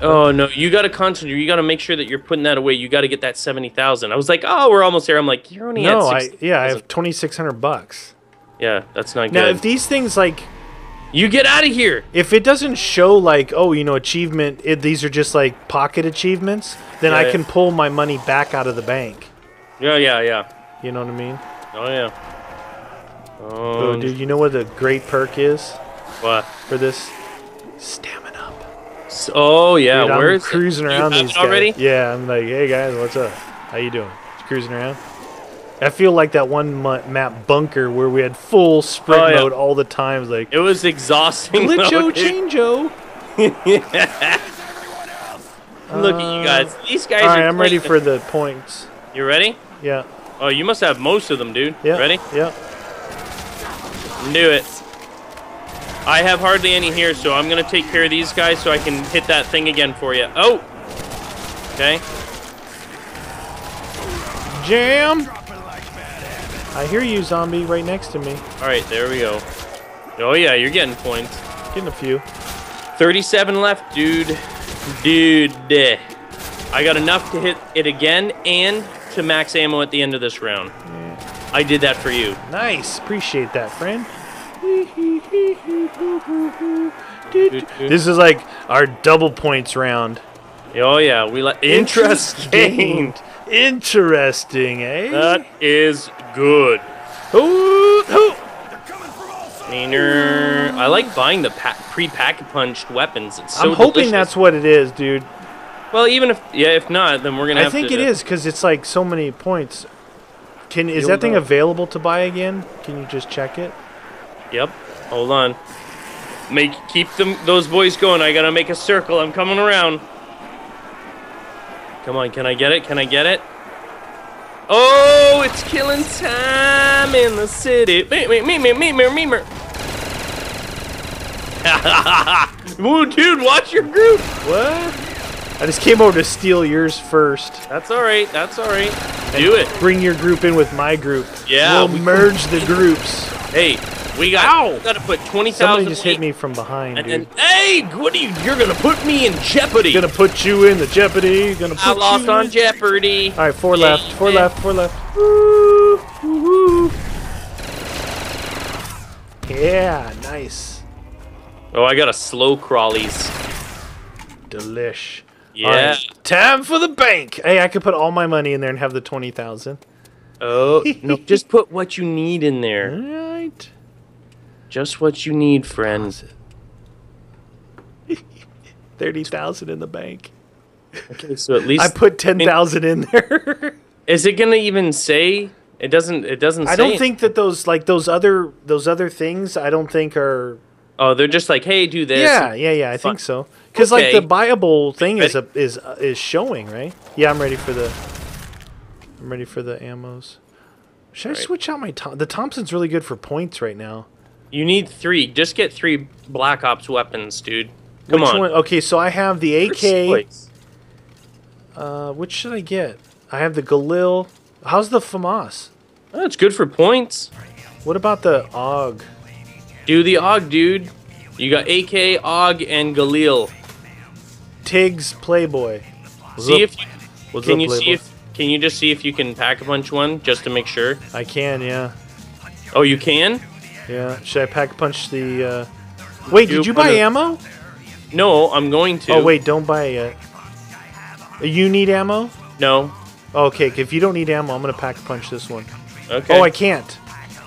Oh no, you gotta concentrate. You gotta make sure that you're putting that away. You gotta get that seventy thousand. I was like, oh, we're almost there. I'm like, you're only No, at I 60,000. yeah, I have twenty six hundred bucks. Yeah, that's not good. Now, if these things like, you get out of here. if it doesn't show like, oh, you know, achievement, it, these are just like pocket achievements, then Yeah, I yeah. can pull my money back out of the bank. Yeah, yeah, yeah. You know what I mean? Oh yeah. Oh, Oh, dude, um, you know what the great perk is what? for this? Stamina Oh yeah, Dude, where I'm is cruising You around these it guys. already? Yeah, I'm like, hey guys, what's up? How you doing? Just cruising around. I feel like that one map bunker where we had full sprint Oh, yeah. mode all the time. Like It was exhausting. glitcho dude. chango. *laughs* Look at you uh, guys. These guys All right, are. I'm ready for the points. You ready? Yeah, Oh, you must have most of them, dude. yeah. Ready? Yeah. Do it. I have hardly any here, so I'm gonna take care of these guys so I can hit that thing again for you. Oh! Okay. Jam. I hear you, zombie, right next to me. Alright, there we go. Oh yeah, you're getting points. Getting a few. 37 left, dude. Dude. I got enough to hit it again and to max ammo at the end of this round. I did that for you. Nice. Appreciate that, friend. This is like our double points round. Oh yeah, we like interest gained. Interesting, eh? That is good. Ooh, ooh. Neener. I like buying the pa- pre-pack punched weapons. It's so I'm hoping delicious. that's what it is, dude. Well, even if yeah, if not, then we're gonna. I think to, it is because it's like so many points. Can is that thing available to buy again? Can you just check it? Yep. Hold on. Make keep them those boys going. I gotta make a circle. I'm coming around. Come on, can I get it? Can I get it? Oh, it's killing time in the city. Me, me, me, me, me, me, me, me. *laughs* Woo, dude, watch your group. What? I just came over to steal yours first. That's all right. That's all right. Do it. Bring your group in with my group. Yeah, We'll we- merge the groups. Hey, we got. Ow! Got to put twenty Somebody just hit me from behind, And dude. then, hey, what are you? You're gonna put me in jeopardy. Gonna put you in the jeopardy. Gonna put I lost you on in- Jeopardy. All right, four Yeah, left, four yeah. left, four left. Woo, woo, woo. Yeah, nice. Oh, I got a slow crawlies. Delish. Yeah. Right, time for the bank. Hey, I could put all my money in there and have the twenty thousand. Oh *laughs* no, just put what you need in there. All right. Just what you need, friend. *laughs* Thirty thousand in the bank. Okay, so at least *laughs* I put ten thousand in there. *laughs* Is it gonna even say? It doesn't. It doesn't. I don't think that those like those other those other things. I don't think are. Oh, they're just like, hey, do this. Yeah, yeah, yeah. I Fine. think so. Because like the buyable thing is a, is uh, is showing right. Yeah, I'm ready for the. I'm ready for the ammos. Should I Alright. switch out my Tom? The Thompson's really good for points right now. You need three. Just get three Black Ops weapons, dude. Come Which on. one? Okay, so I have the AK. Uh, which should I get? I have the Galil. How's the FAMAS? Oh, it's good for points. What about the AUG? Do the Og, dude. You got AK, Og, and Galil. Tig's Playboy. What's See up? if you What's can up, you see if can you just see if you can pack a punch one just to make sure. I can, yeah. Oh, you can? Yeah. Should I pack punch the? Uh... Wait, You did you buy ammo? No, I'm going to. Oh wait, don't buy it yet. You need ammo? No. Okay, if you don't need ammo, I'm gonna pack punch this one. Okay. Oh, I can't.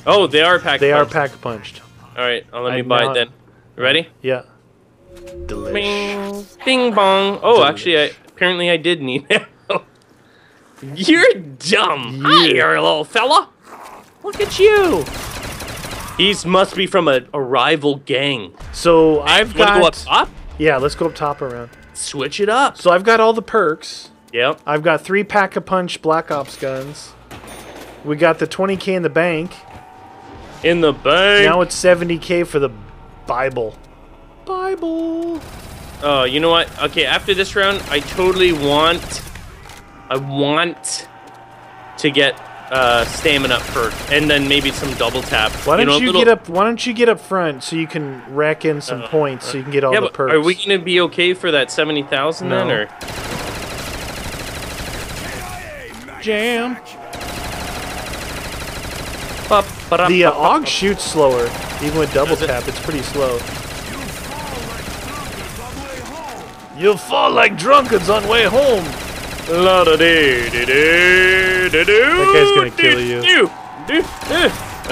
Oh, they are packed. They are pack punched. All right, I'll let I me buy now- it then. Ready? Yeah. Delish. Bing, bing bong. Oh, actually, I apparently I did need *laughs* ammo. You're dumb. Hi, Yeah. there, little fella. Look at you. He's must be from a, a rival gang. So I've You got. go up top? Yeah, let's go up top around. Switch it up. So I've got all the perks. Yep. I've got three pack a punch Black Ops guns. We got the 20k in the bank. In the bank. Now it's 70k for the Bible. Bible. Oh, you know what? Okay, after this round, I totally want, I want to get uh, stamina perk, and then maybe some double tap. Why don't know, you, little- get up? Why don't you get up front so you can rack in some points so you can get all Yeah, the perks? are we gonna be okay for that seventy thousand then, or? jam? The uh, ba- shoots slower, even with double tap. It's pretty slow. You'll fall like drunkards on way home. La da dee dee dee dee doo. That guy's gonna kill you. Doo, doo.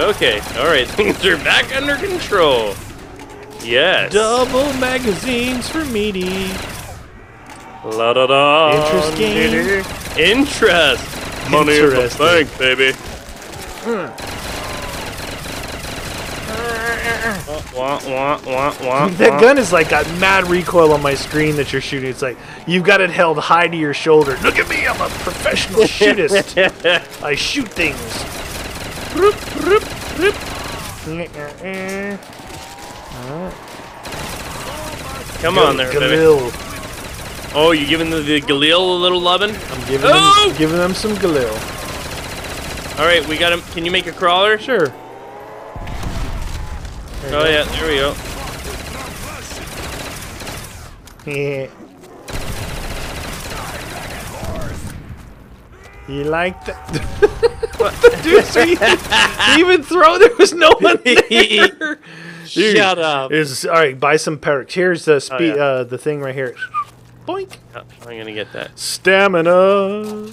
Okay, all right, things are back under control. Yes. Double magazines for meaty. La da da. Interest game? Interest. Money the Interesting. bank, baby. Wah, wah, wah, wah, *laughs* That gun is like got mad recoil on my screen that you're shooting. It's like you've got it held high to your shoulder. Look at me, I'm a professional *laughs* shootist. I shoot things. Come on there, baby. Galil. Oh, you giving the, the Galil a little lovin'? I'm giving Oh! them, giving them some Galil. All right, we got him. Can you make a crawler? Sure. Oh yeah, there we go. Yeah. You like that? *laughs* *laughs* Dude, so you, *laughs* you even throw? There was no one there. Dude, Shut up. Is all right. Buy some perks. Here's the speed. Oh, yeah. uh, the thing right here. Boink. Oh, I'm gonna get that. Stamina.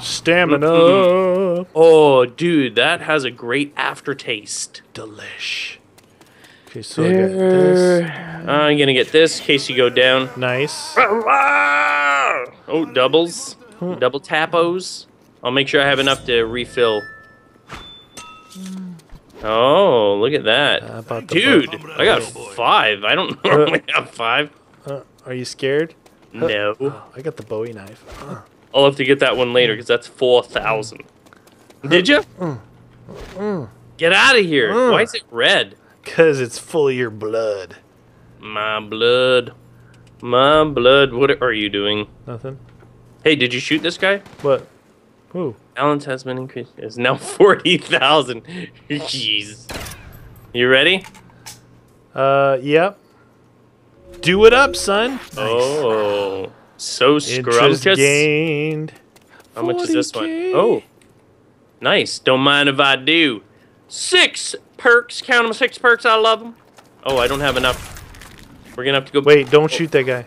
Stamina. Oh, dude, that has a great aftertaste. Delish. Okay, so I got this. I'm gonna get this in case you go down. Nice. Oh, doubles, double tapos. I'll make sure I have enough to refill. Oh, look at that. How about the Dude, bu- I got five. I don't *laughs* normally have five. Uh, are you scared? No. Oh, I got the Bowie knife. Uh, I'll have to get that one later because that's 4,000. Did you? Get out of here. Why is it red? Cause it's full of your blood. My blood. My blood. What are you doing? Nothing. Hey, did you shoot this guy? What? Ooh. Balance has been increased. It's now *laughs* 40,000. Jeez. You ready? Uh, yep. Do it up, son. Oh. So Interest scrumptious. gained. How much is this one? Oh. Nice. Don't mind if I do. Six perks. Count them six perks. I love them. Oh, I don't have enough. We're going to have to go. Wait, don't oh. shoot that guy.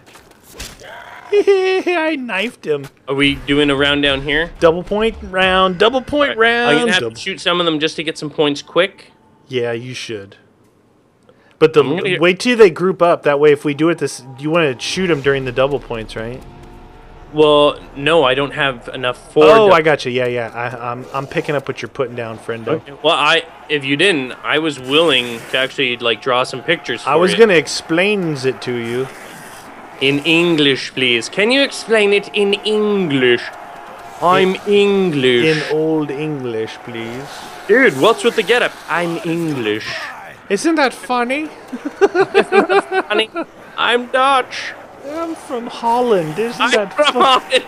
*laughs* I knifed him. Are we doing a round down here? Double point round. Double point round. I'm round. going to have Double- to shoot some of them just to get some points quick. Yeah, you should. But the I'm wait till they group up. That way, if we do it this, you want to shoot them during the double points, right? Well, no, I don't have enough for. oh, I got you. Yeah, yeah. I, I'm I'm picking up what you're putting down, friendo. Well, I if you didn't, I was willing to actually like draw some pictures. For I was it. gonna explains it to you. in English, please. Can you explain it in English? I'm English. In old English, please. Dude, what's with the getup? I'm English. Isn't that funny? *laughs* Honey, I'm Dutch. I'm from Holland. This Isn't I'm that from? Holland.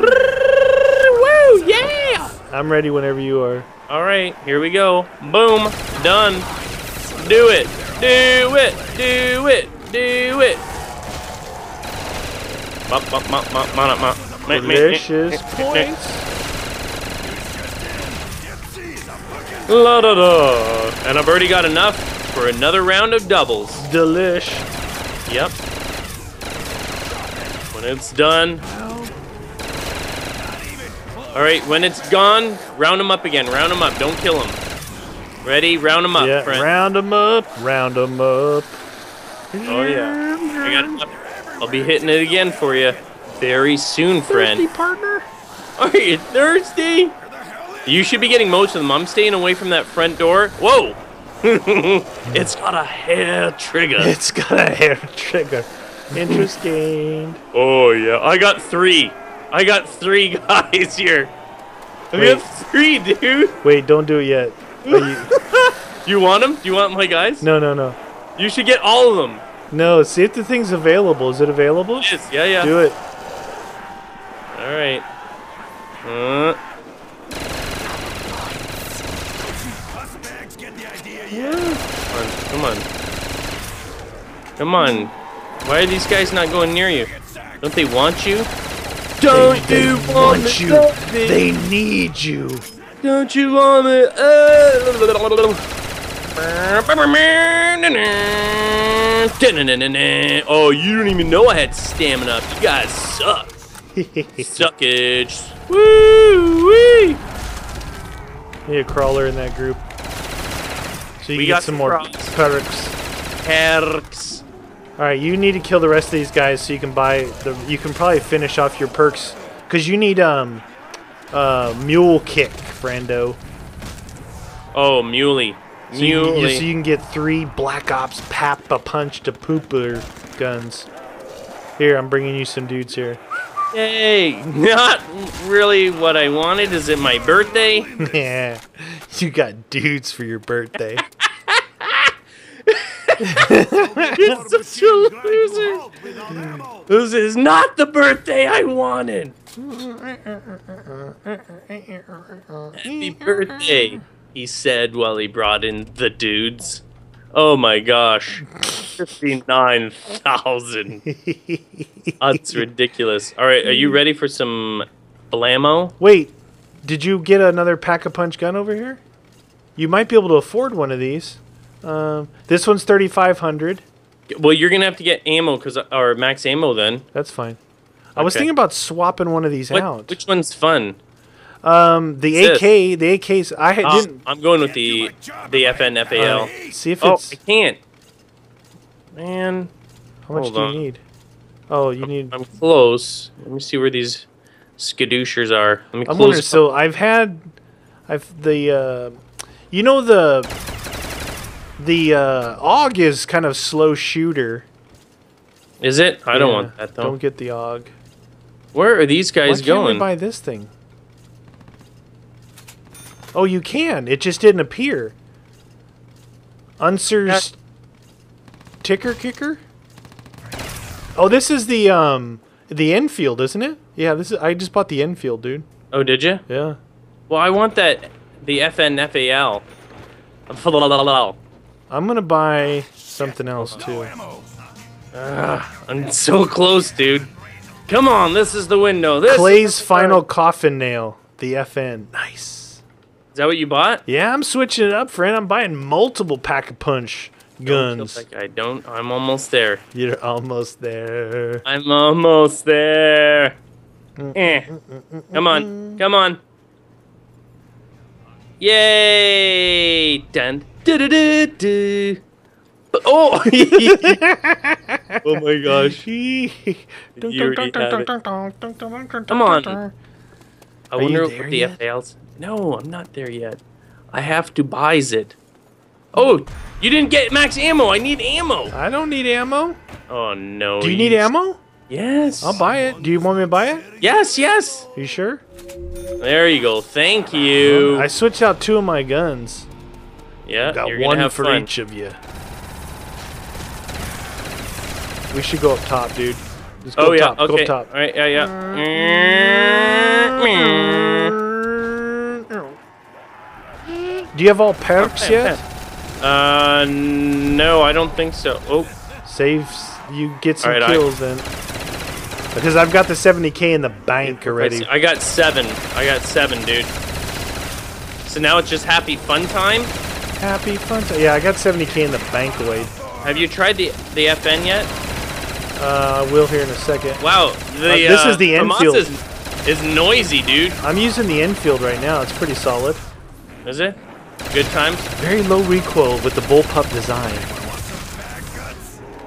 *laughs* Woo, yeah! I'm ready whenever you are. All right, here we go. Boom, done. Do it, do it, do it, do it. Bop, bop, bop, bop, bop, bop. Delicious points. La da da. And I've already got enough for another round of doubles. Delish. Yep. When it's done. All right, when it's gone, round them up again. Round them up. Don't kill them. Ready? Round them up, Yeah, friend. round 'em up, round 'em up. Oh yeah. I got it up. I'll be hitting it again for you very soon, friend. Thirsty partner. Are you thirsty? You should be getting most of them. I'm staying away from that front door. Whoa! *laughs* it's got a hair trigger. It's got a hair trigger. Interest gained. Oh yeah, I got three. I got three guys here. I Wait. got three, dude. Wait, don't do it yet. You- *laughs* You want them? Do you want my guys? no, no, no. You should get all of them. No, see if the thing's available. Is it available? Yes, yeah, yeah. Do it. All right. Uh, come on, come on. Why are these guys not going near you? Don't they want you? Don't They you want want you. me? They need you. Don't you want it? Eh. Oh, you don't even know I had stamina up. You guys suck. *laughs* Suckage. Woo wee. Need a crawler in that group. So you We get some some more perks. Perks. All right, you need to kill the rest of these guys so you can buy the. You can probably finish off your perks because you need um, uh, mule kick, friendo. Oh, muley. So you, you- Muley. so you can get three Black Ops Papa Punch to Pooper guns. Here, I'm bringing you some dudes here. Yay! *laughs* Not really what I wanted. Is it my birthday? *laughs* yeah, you got dudes for your birthday. *laughs* *laughs* It's such a loser. This is not the birthday I wanted. Happy birthday, he said while he brought in the dudes. Oh my gosh. 59,000. That's ridiculous. All right, are you ready for some blammo? Wait, did you get another pack a punch gun over here? You might be able to afford one of these. Um, this one's thirty five hundred. Well, you're going to have to get ammo cuz or max ammo then. That's fine. I was Okay. thinking about swapping one of these What, out. which one's fun? Um, the What's AK, the AKs. I had- Oh, didn't I'm going with the the FN FNFAL. see if Oh, it's. I can't. Man, how much hold do you on. need? Oh, you need. I'm close. Let me see where these skadooshers are. Let me I'm close. wondering. So I've had, I've the uh, you know the the uh, AUG is kind of slow shooter. Is it? I don't want that though. Don't get the AUG. Where are these Why guys can't going? we buy this thing? Oh, you can. It just didn't appear. Unser's ticker kicker. Oh, this is the um the Enfield, isn't it? Yeah, this is. I just bought the Enfield, dude. oh, did you? Yeah. Well, I want that. The FNFAL. *laughs* I'm gonna buy something else too. Ammo. I'm so close, dude. Come on, this is the window. This Clay's is the final start. coffin nail, the FN. Nice. Is that what you bought? Yeah, I'm switching it up, friend. I'm buying multiple pack a punch guns. Like I don't. I'm almost there. You're almost there. I'm almost there. Mm, Eh. Come on, come on. Yay! Dun. Du-du-du-du. Oh! *laughs* oh my gosh. *laughs* You already have it. Come on. I Are wonder what the yet? FALs. No, I'm not there yet. I have to buy it. Oh, you didn't get max ammo. I need ammo. I don't need ammo. Oh no. Do you need ammo? Yes. I'll buy it. Do you want me to buy it? Yes, yes. You sure? There you go. Thank you. I switched out two of my guns. Yeah, Got you're one have for fun. each of you. We should go up top, dude. Let's go Oh up yeah. top. Go up top. All right. Yeah. Yeah. Do you have all perks yet? Uh, no, I don't think so. Oh, Saves you get some right, I- kills then. Because I've got the 70k in the bank already. I got seven. I got seven, dude. So now it's just happy fun time. Happy fun time. Yeah, I got 70k in the bank already. Have you tried the the FN yet? Uh, I will here in a second. Wow, the Uh, this uh, is the Enfield. Is, is noisy, dude. I'm using the Enfield right now. It's pretty solid. Is it? Good times. Very low recoil with the bullpup design.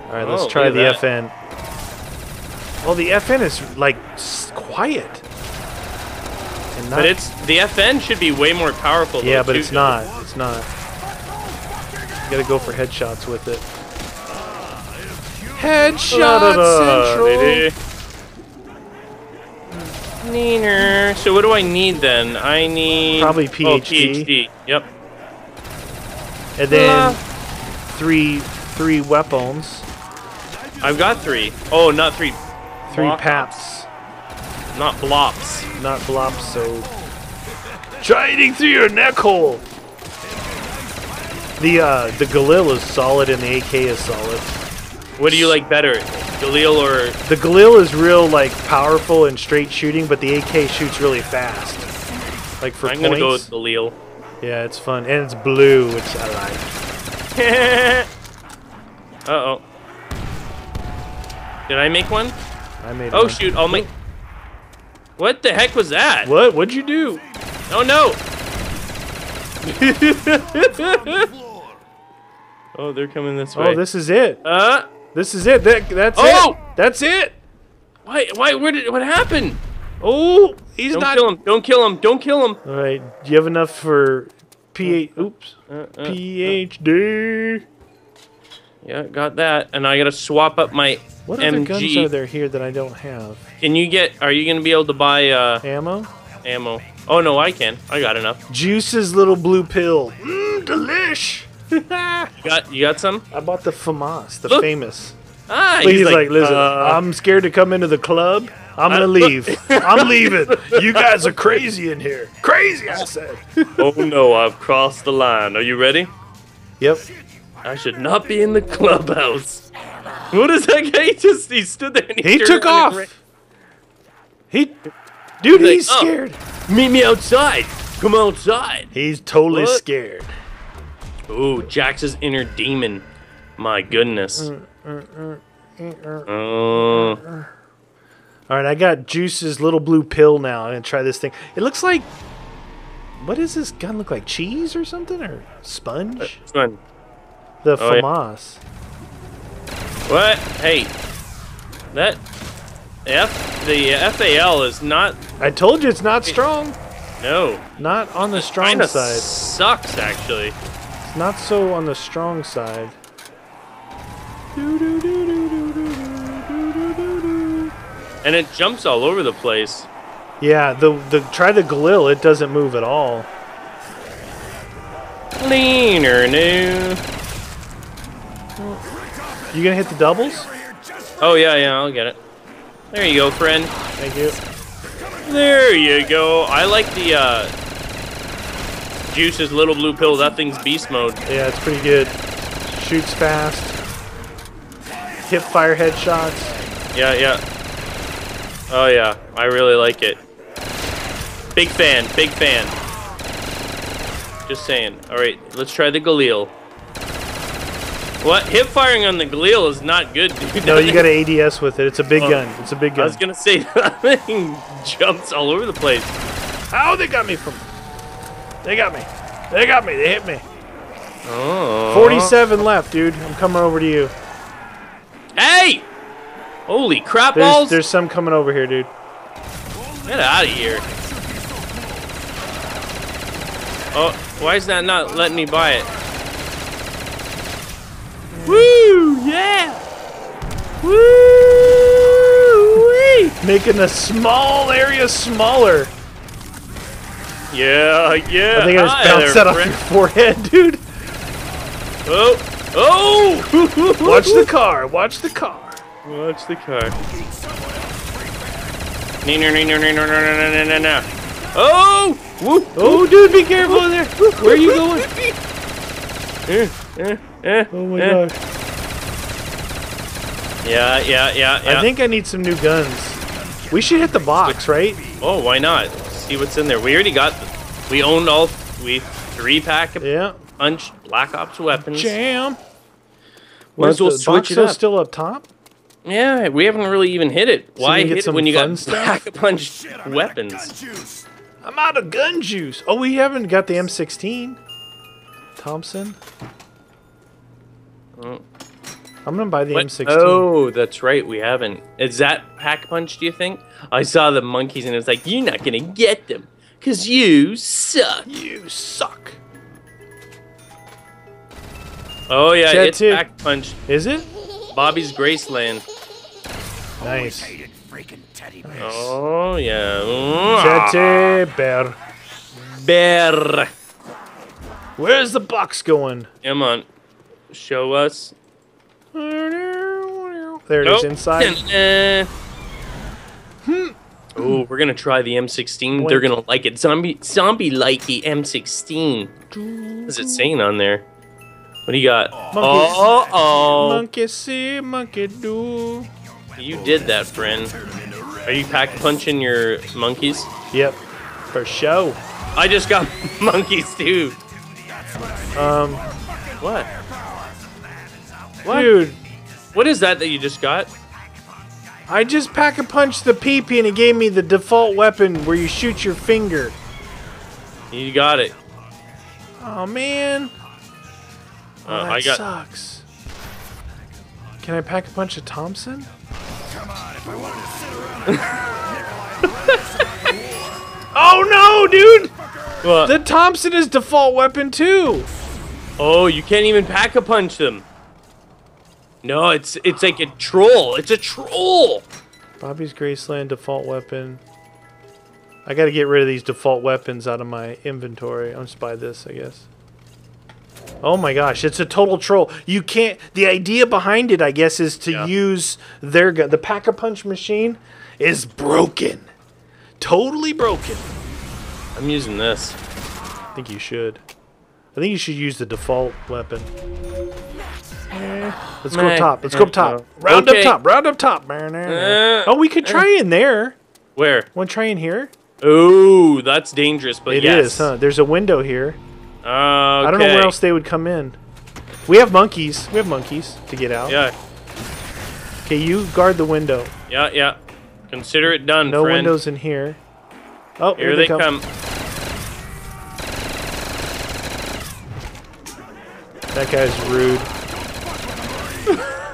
All right, let's Oh, try the that. FN. Well, the FN is like s- quiet. And not, But it's the FN should be way more powerful. yeah, but it's not. It's not. You gotta go for headshots with it. Headshot Da-da-da, central. lady. Neener. So what do I need then? I need Probably PhD. Oh, PhD. PhD. Yep. And then three three weapons, I've got three. Oh, not three. three Blop- paps, Not blops. not blops. So try eating through your neck hole. The uh, the Galil is solid and the AK is solid. What do you like better, Galil or? The Galil is real like powerful and straight shooting, but the AK shoots really fast. Like for I'm points. gonna go with Galil. yeah, it's fun and it's blue, which I like. *laughs* uh oh. Did I make one? I made. Oh one. shoot! I'll make. What the heck was that? What? What'd you do? Oh no! *laughs* *laughs* oh, they're coming this way. Oh, this is it. Uh, This is it. That, that's it. Oh! it. That's it. why? Why? Where did? What happened? Oh, he's Don't not. kill him! Don't kill him! Don't kill him! All right. Do you have enough for P? Oops. Uh, uh, PhD. yeah, got that. And I gotta swap up my What other MG. guns are there here that I don't have? Can you get? Are you gonna be able to buy uh, Ammo. ammo? Oh no, I can. I got enough. Juice's little blue pill. Mmm, delish. You got? You got some? I bought the FAMAS, the Look. famous. Ah, He's, like, listen, uh, I'm scared to come into the club. I'm gonna leave. I'm leaving. You guys are crazy in here. Crazy, I said. oh no, I've crossed the line. Are you ready? Yep. I should not be in the clubhouse. What is that guy? He just he stood there and he, He turned took and off. ran- He, dude, He's he's like, oh. scared. Meet me outside. Come outside. He's totally What? scared. Ooh, Jax's inner demon. My goodness. Uh. Oh, All right, I got Juice's little blue pill now. I'm gonna try this thing. It looks like, what does this gun look like? Cheese or something or sponge? Uh, this one. The oh, yeah. FAMAS. What? Hey, that F the FAL is not. I told you it's not strong. No. Not on the strong Kinda side. sucks, actually. Not so on the strong side. And it jumps all over the place. Yeah, the the try the glill. It doesn't move at all. Leaner new. You gonna hit the doubles? Oh, yeah, yeah, I'll get it. There you go, friend. Thank you. There you go. I like the, uh... Juice's little blue pill. That thing's beast mode. Yeah, it's pretty good. Shoots fast. Hip fire headshots. Yeah, yeah. Oh, yeah. I really like it. Big fan, big fan. Just saying. Alright, let's try the Galil. What? Hip firing on the Galil is not good, dude. No, you got to *laughs* ADS with it. It's a big Oh. gun. It's a big gun. I was gonna say *laughs* that thing jumps all over the place. How they got me from? They got me. They got me. They hit me. Oh. 47 left, dude. I'm coming over to you. Hey! Holy crap There's balls! there's some coming over here, dude. Get out of here. Oh, why is that not letting me buy it? Woo! Yeah! Woo! Making the small area smaller. Yeah, yeah. I think I just Hi bounced there, that off your forehead, dude. Oh! Oh! *laughs* Watch the car. Watch the car. Watch the car. No, no, no, no, no, no, no, no, no, no, no. Oh! Woo! Oh, dude, be careful in there. Where are you going? *laughs* Eh, eh, eh, Oh my eh. god. Yeah, yeah, yeah, yeah. I think I need some new guns. We should hit the box, right? Oh, why not? See what's in there. We already got. We owned all. We three pack of Yeah. punch Black Ops weapons. Jam. Might Where's as well the switch box it still up. still up top? Yeah, we haven't really even hit it. Why we hit it when you got stuff? pack a *laughs* punch Shit, I'm weapons? gun. I'm out of gun juice. Oh, we haven't got the M16. Thompson. Oh. I'm gonna buy the What? M16. Oh, that's right. We haven't. Is that pack punch? Do you think? I saw the monkeys and it was like, you're not gonna get them, cause you suck. You suck. Oh yeah, Chat it's too. pack punch. Is it? Bobby's Graceland. Nice. Hated freaking teddy bears. Oh yeah. Tete bear. Bear. Where's the box going? Come on. Show us. There it is Nope. inside. *laughs* Uh, oh, we're gonna try the M16. Wait. They're gonna like it. Zombie, zombie like the M16. What's it saying on there? What do you got? monkey Oh, oh, Monkey see, monkey do. you did that, friend. Are you pack punching your monkeys? Yep, for show. I just got *laughs* monkeys too. Um, What? What? dude, What is that that you just got? I just pack a punch the PP and it gave me the default weapon where you shoot your finger. You got it. Oh man. Oh, Uh, that I got. sucks. Can I pack a punch of Thompson? Come on, if I wanted to sit around oh no, dude! What? The Thompson is default weapon too. Oh, you can't even pack a punch them. No, it's it's like a troll. It's a troll. Bobby's Graceland default weapon. I gotta get rid of these default weapons out of my inventory. I'll just buy this, I guess. Oh my gosh, it's a total troll. You can't. The idea behind it, I guess, is to Yeah. use their gun. The pack a punch machine is broken. Totally broken. I'm using this. I think you should. I think you should use the default weapon. *sighs* Let's go up top. Let's go up top. Round Okay. up top. Round up top. Uh, oh, we could try in there. Where? Want to try in here? Ooh, that's dangerous, but It is, yes. huh? There's a window here. Okay. I don't know where else they would come in. We have monkeys. We have monkeys to get out. Yeah, Okay, you guard the window. yeah, yeah. Consider it done, No friend. windows in here. Oh, Here they come. That guy's rude.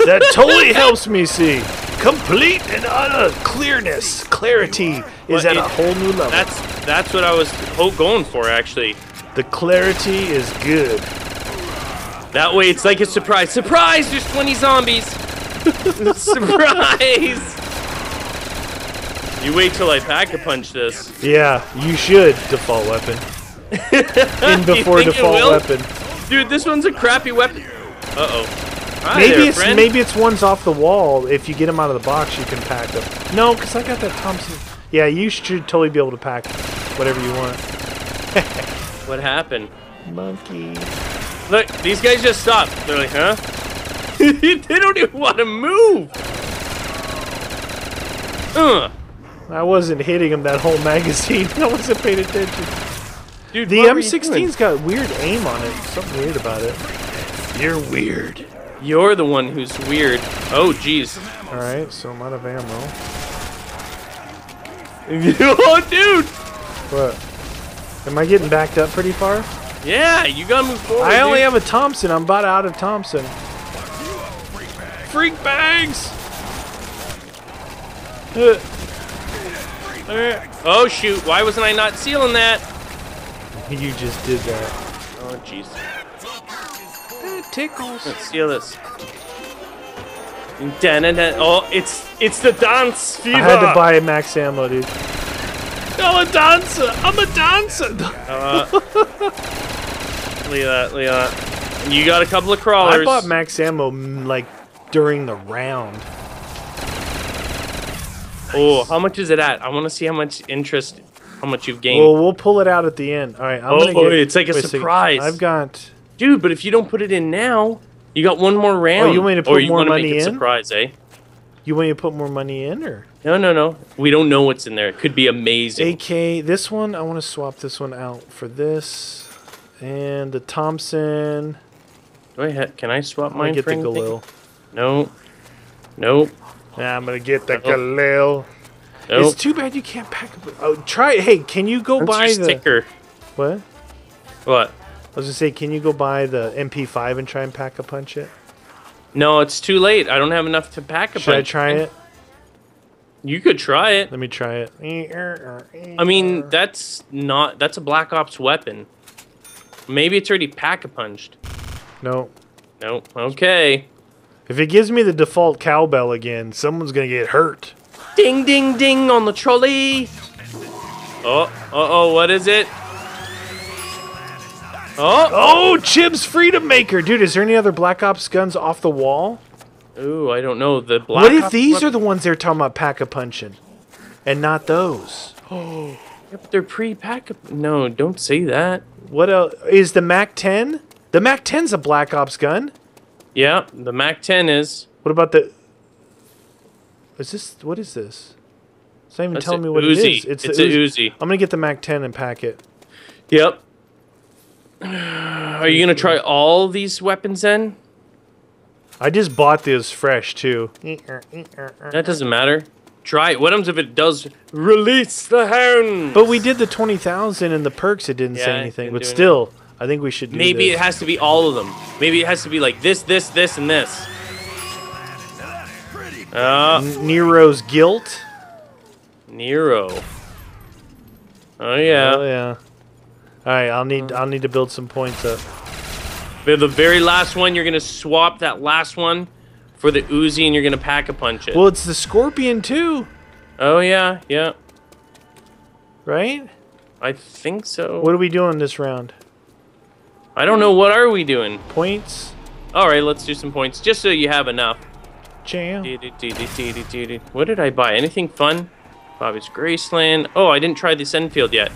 That totally helps me see. complete and utter clearness, clarity is at a whole new level. That's that's what I was going for actually. the clarity is good. That way it's like a surprise. Surprise! There's 20 zombies. *laughs* surprise! You wait till I pack a punch this. Yeah, you should default weapon. *laughs* In before default weapon. Dude, this one's a crappy weapon. Uh oh. Hi Maybe there, it's friend. maybe it's ones off the wall. If you get them out of the box, you can pack them. No, because I got that Thompson. Yeah, you should totally be able to pack whatever you want. *laughs* What happened? Monkey. Look, these guys just stopped. They're like, huh? *laughs* they don't even want to move. Uh, I wasn't hitting him that whole magazine. *laughs* I wasn't paying attention. dude, The what were you doing? M16's got weird aim on it. Something weird about it. You're weird. You're the one who's weird. Oh, jeez. All right, so I'm out of ammo. *laughs* oh, dude. What? Am I getting backed up pretty far? Yeah, you gotta move forward. I only dude. have a Thompson. I'm about out of Thompson. Freak bags. *laughs* Uh, uh, Oh shoot! Why wasn't I not sealing that? you just did that. Oh jeez. It tickles. Let's seal this. Dun-dun-dun. Oh, it's it's the dance fever. I had to buy max ammo, dude. I'm a dancer. I'm a dancer. Uh, *laughs* look at that. Look at that. You got a couple of crawlers. I bought max ammo mm, like during the round. Oh, how much is it at? I want to see how much interest, how much you've gained. Well, we'll pull it out at the end. All right, I'm Oh, gonna get. it's like a wait second. surprise. I've got. Dude, but if you don't put it in now, you got one more round. Oh, you want me to put more money in? surprise, eh? You want me to put more money in or? No, no, no. We don't know what's in there. It could be amazing. AK. This one, I want to swap this one out for this, and the Thompson. Do I can I swap mine get the? Galil. No. Nope. Yeah, I'm gonna get the Oh. Galil. Nope. It's too bad you can't pack. Oh, try. Hey, can you go buy the sticker? what? What? I was gonna say, can you go buy the MP5 and try and pack a punch it? No, it's too late. I don't have enough to pack a punch. Should I try it? You could try it. Let me try it. I mean, that's not. That's a Black Ops weapon. Maybe it's already pack a punched. no. No. Okay. If it gives me the default cowbell again, someone's gonna get hurt. Ding, ding, ding on the trolley. Oh, uh oh, what is it? Oh, Oh, Chib's Freedom Maker, dude. Is there any other Black Ops guns off the wall? ooh, I don't know. The Black what if Ops these weapon- are the ones they're talking about pack a punching, and not those? Oh, *gasps* yep, they're pre-pack. No, don't say that. What else is the Mac 10? The Mac 10's a Black Ops gun. Yeah, the Mac 10 is. What about the? Is this what is this? It's not even That's telling me what Uzi. it is. It's, the a Uzi. I'm gonna get the Mac 10 and pack it. Yep. Are you gonna try all these weapons then? I just bought this fresh too. That doesn't matter. Try it. What happens if it does release the hound? But we did the twenty thousand and the perks. It didn't Yeah, say anything. didn't But do anything. still, I think we should. Do Maybe this. it has to be all of them. Maybe it has to be like this, this, this, and this. Uh, Nero's guilt. Nero. Oh yeah. Oh yeah. All right, I'll need uh. I'll need to build some points up. But the very last one, you're gonna swap that last one for the Uzi, and you're gonna pack a punch it. Well, it's the Scorpion too, oh yeah, yeah. right? I think so. What are we doing this round? I don't know. What are we doing? Points? All right, let's do some points, just so you have enough. Jam. What did I buy? Anything fun? Bobby's Graceland. Oh, I didn't try this Enfield yet.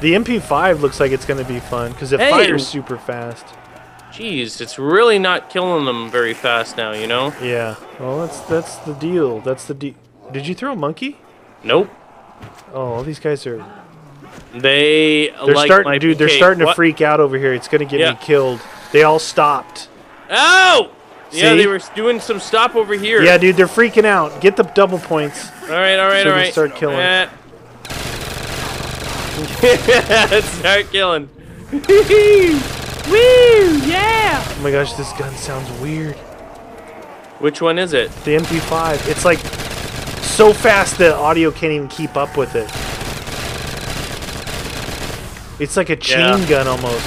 The MP5 looks like it's going to be fun because it Hey! fires super fast. Jeez, it's really not killing them very fast now, you know? Yeah. Well, that's that's the deal. That's the deal. Did you throw a monkey? Nope. Oh, all these guys are. They They're like starting, my dude. They're starting to what? freak out over here. It's going to get Yeah. me killed. They all stopped. Ow! Yeah, they were doing some stop over here. Yeah, dude. They're freaking out. Get the double points. All right, all right, So all we start killing. Eh. *laughs* start killing. *laughs* Woo! Yeah! Oh my gosh, this gun sounds weird. Which one is it? The MP5. It's like so fast the audio can't even keep up with it. It's like a chain Yeah. gun almost.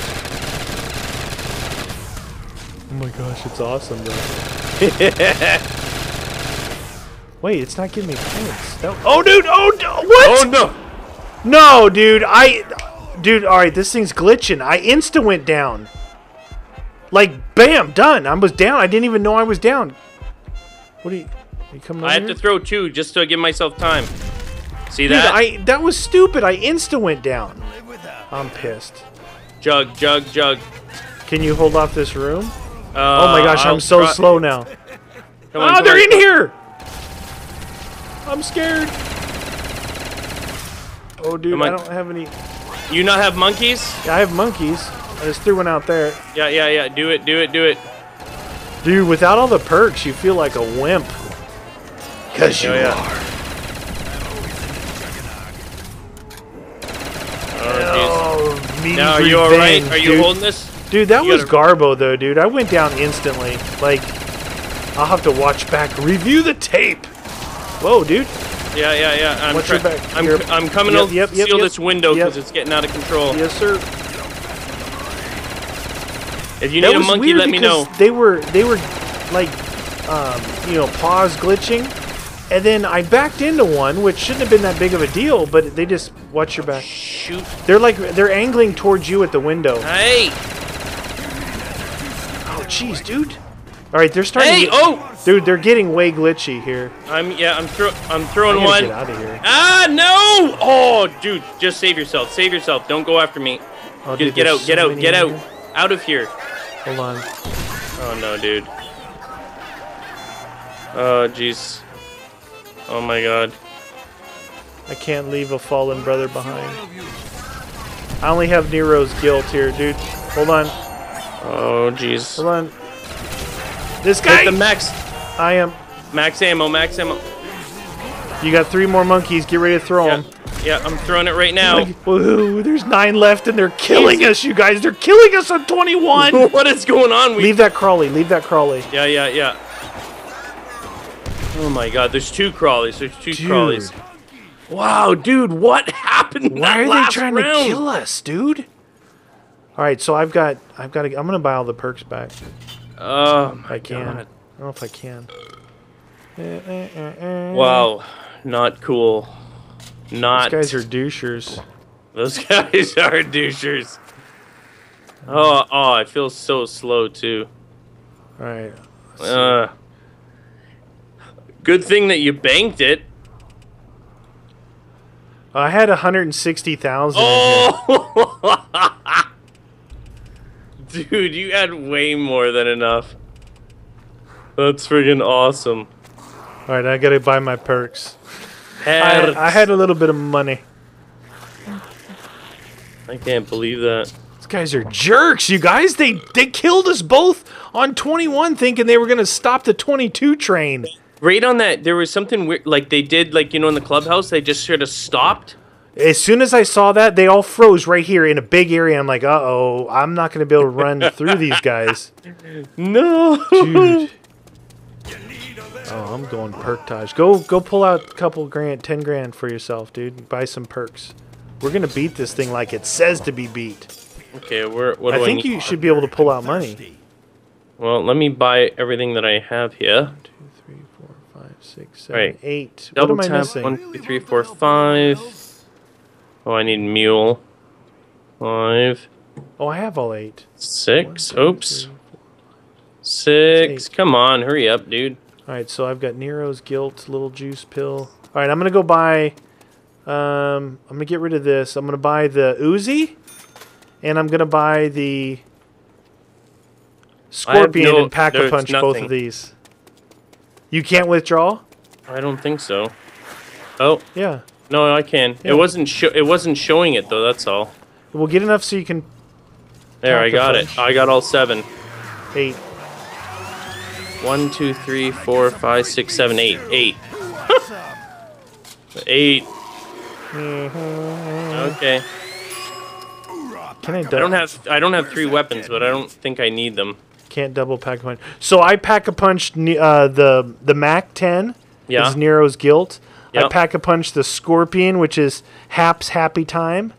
Oh my gosh, it's awesome though. *laughs* Wait, it's not giving me points. That- oh, dude! Oh, no, what? Oh no! No, dude, I, dude, all right, this thing's glitching. I insta went down. Like, bam, done. I was down. I didn't even know I was down. What are you? Are you coming I have here? to throw two just to give myself time. See Dude, that? I that was stupid. I insta went down. I'm pissed. Jug, jug, jug. Can you hold off this room? Uh, Oh my gosh, I'll I'm so slow now. Come Oh, they're on, in here. I'm scared. Oh, dude, I on. don't have any. You not have monkeys? I have monkeys. I just threw one out there. Yeah, yeah, yeah. Do it, do it, do it. Dude, without all the perks, you feel like a wimp. Cause oh, you Oh, yeah. are. Oh, Oh, Now, are you all right? Are you dude. holding this? Dude, that You was gotta- Garbo though, dude. I went down instantly. Like, I'll have to watch back, review the tape. Whoa, dude. Yeah, yeah, yeah. I'm Watch your back. I'm, You're- I'm coming Yep, to yep, seal yep. this window because it's getting out of control. Yes, sir. If you that need a monkey, let me know. They were they were like um, you know pause glitching, and then I backed into one, which shouldn't have been that big of a deal, but they just watch your back. Shoot. They're like they're angling towards you at the window. Hey! Oh, jeez, dude. All right, they're starting. Hey! to, Oh! dude, they're getting way glitchy here. I'm yeah. I'm throw. I'm throwing gotta one. get out of here. Ah no! Oh, dude, just save yourself. Save yourself. Don't go after me. Oh, Get, dude, get out. Get out. Get out. here. Out of here. Hold on. Oh no, dude. Oh jeez. Oh my god. I can't leave a fallen brother behind. I only have Nero's guilt here, dude. Hold on. Oh jeez. Hold on. This guy. Hit the max. I am. Max ammo. Max ammo. You got three more monkeys. Get ready to throw Yeah. them. Yeah. I'm throwing it right now. Woohoo! There's nine left, and they're killing us, you guys. They're killing us on 21. *laughs* what is going on? We leave that crawly. Leave that crawly. Yeah, yeah, yeah. Oh my god, there's two crawlies. There's two Dude. crawlies. Wow, dude, what happened? Why are they trying round? to kill us, dude? All right, so I've got, I've got to, I'm gonna buy all the perks back. Oh my I can. I god. don't know if I can. Wow, not cool. Not. These guys are douchers. Those *laughs* guys are douchers. Oh, oh, I feel so slow too. All right. Uh, good thing that you banked it. I had 160,000. Oh, *laughs* dude, you had way more than enough. That's friggin' awesome. All right, I gotta buy my perks. I, I had a little bit of money. I can't believe that. These guys are jerks, you guys. They they killed us both on 21, thinking they were gonna stop the 22 train. Right on that, there was something weird. Like they did, like you know, in the clubhouse, they just sort of stopped. As soon as I saw that, they all froze right here in a big area. I'm like, uh oh, I'm not gonna be able to run *laughs* through these guys, No. dude. *laughs* Oh, I'm going perktage. Go go pull out a couple grand, ten grand for yourself, dude. Buy some perks. We're gonna beat this thing like it says to be beat. okay, where? What I do I, think need? you should be able to pull out money. Well, let me buy everything that I have here. Two, three, four, five, six, seven, Right. eight. Double what am I tap. missing? One, two, three, four, five. Oh, I need mule. Five, Oh, I have all eight. six. One, two, Oops. three, Six. eight. Come on, hurry up, dude. All right, so I've got Nero's guilt, little juice pill. All right, I'm gonna go buy. Um, I'm gonna get rid of this. I'm gonna buy the Uzi, and I'm gonna buy the Scorpion no- and Pack a Punch. Both of these. You can't withdraw. I don't think so. Oh Yeah, no, I can. Yeah. It wasn't. Sho- it wasn't showing it though. That's all. we'll get enough so you can There, I got it. I got all seven. eight. One, two, three, four, five, six, seven, eight. Eight. *laughs* Eight. Okay. Can I? I don't have. I don't have three weapons, but I don't think I need them. Can't double pack a punch. So I pack a punch uh, the the Mac 10 Yeah. is Nero's guilt. I pack a punch the Scorpion, which is Hap's happy time,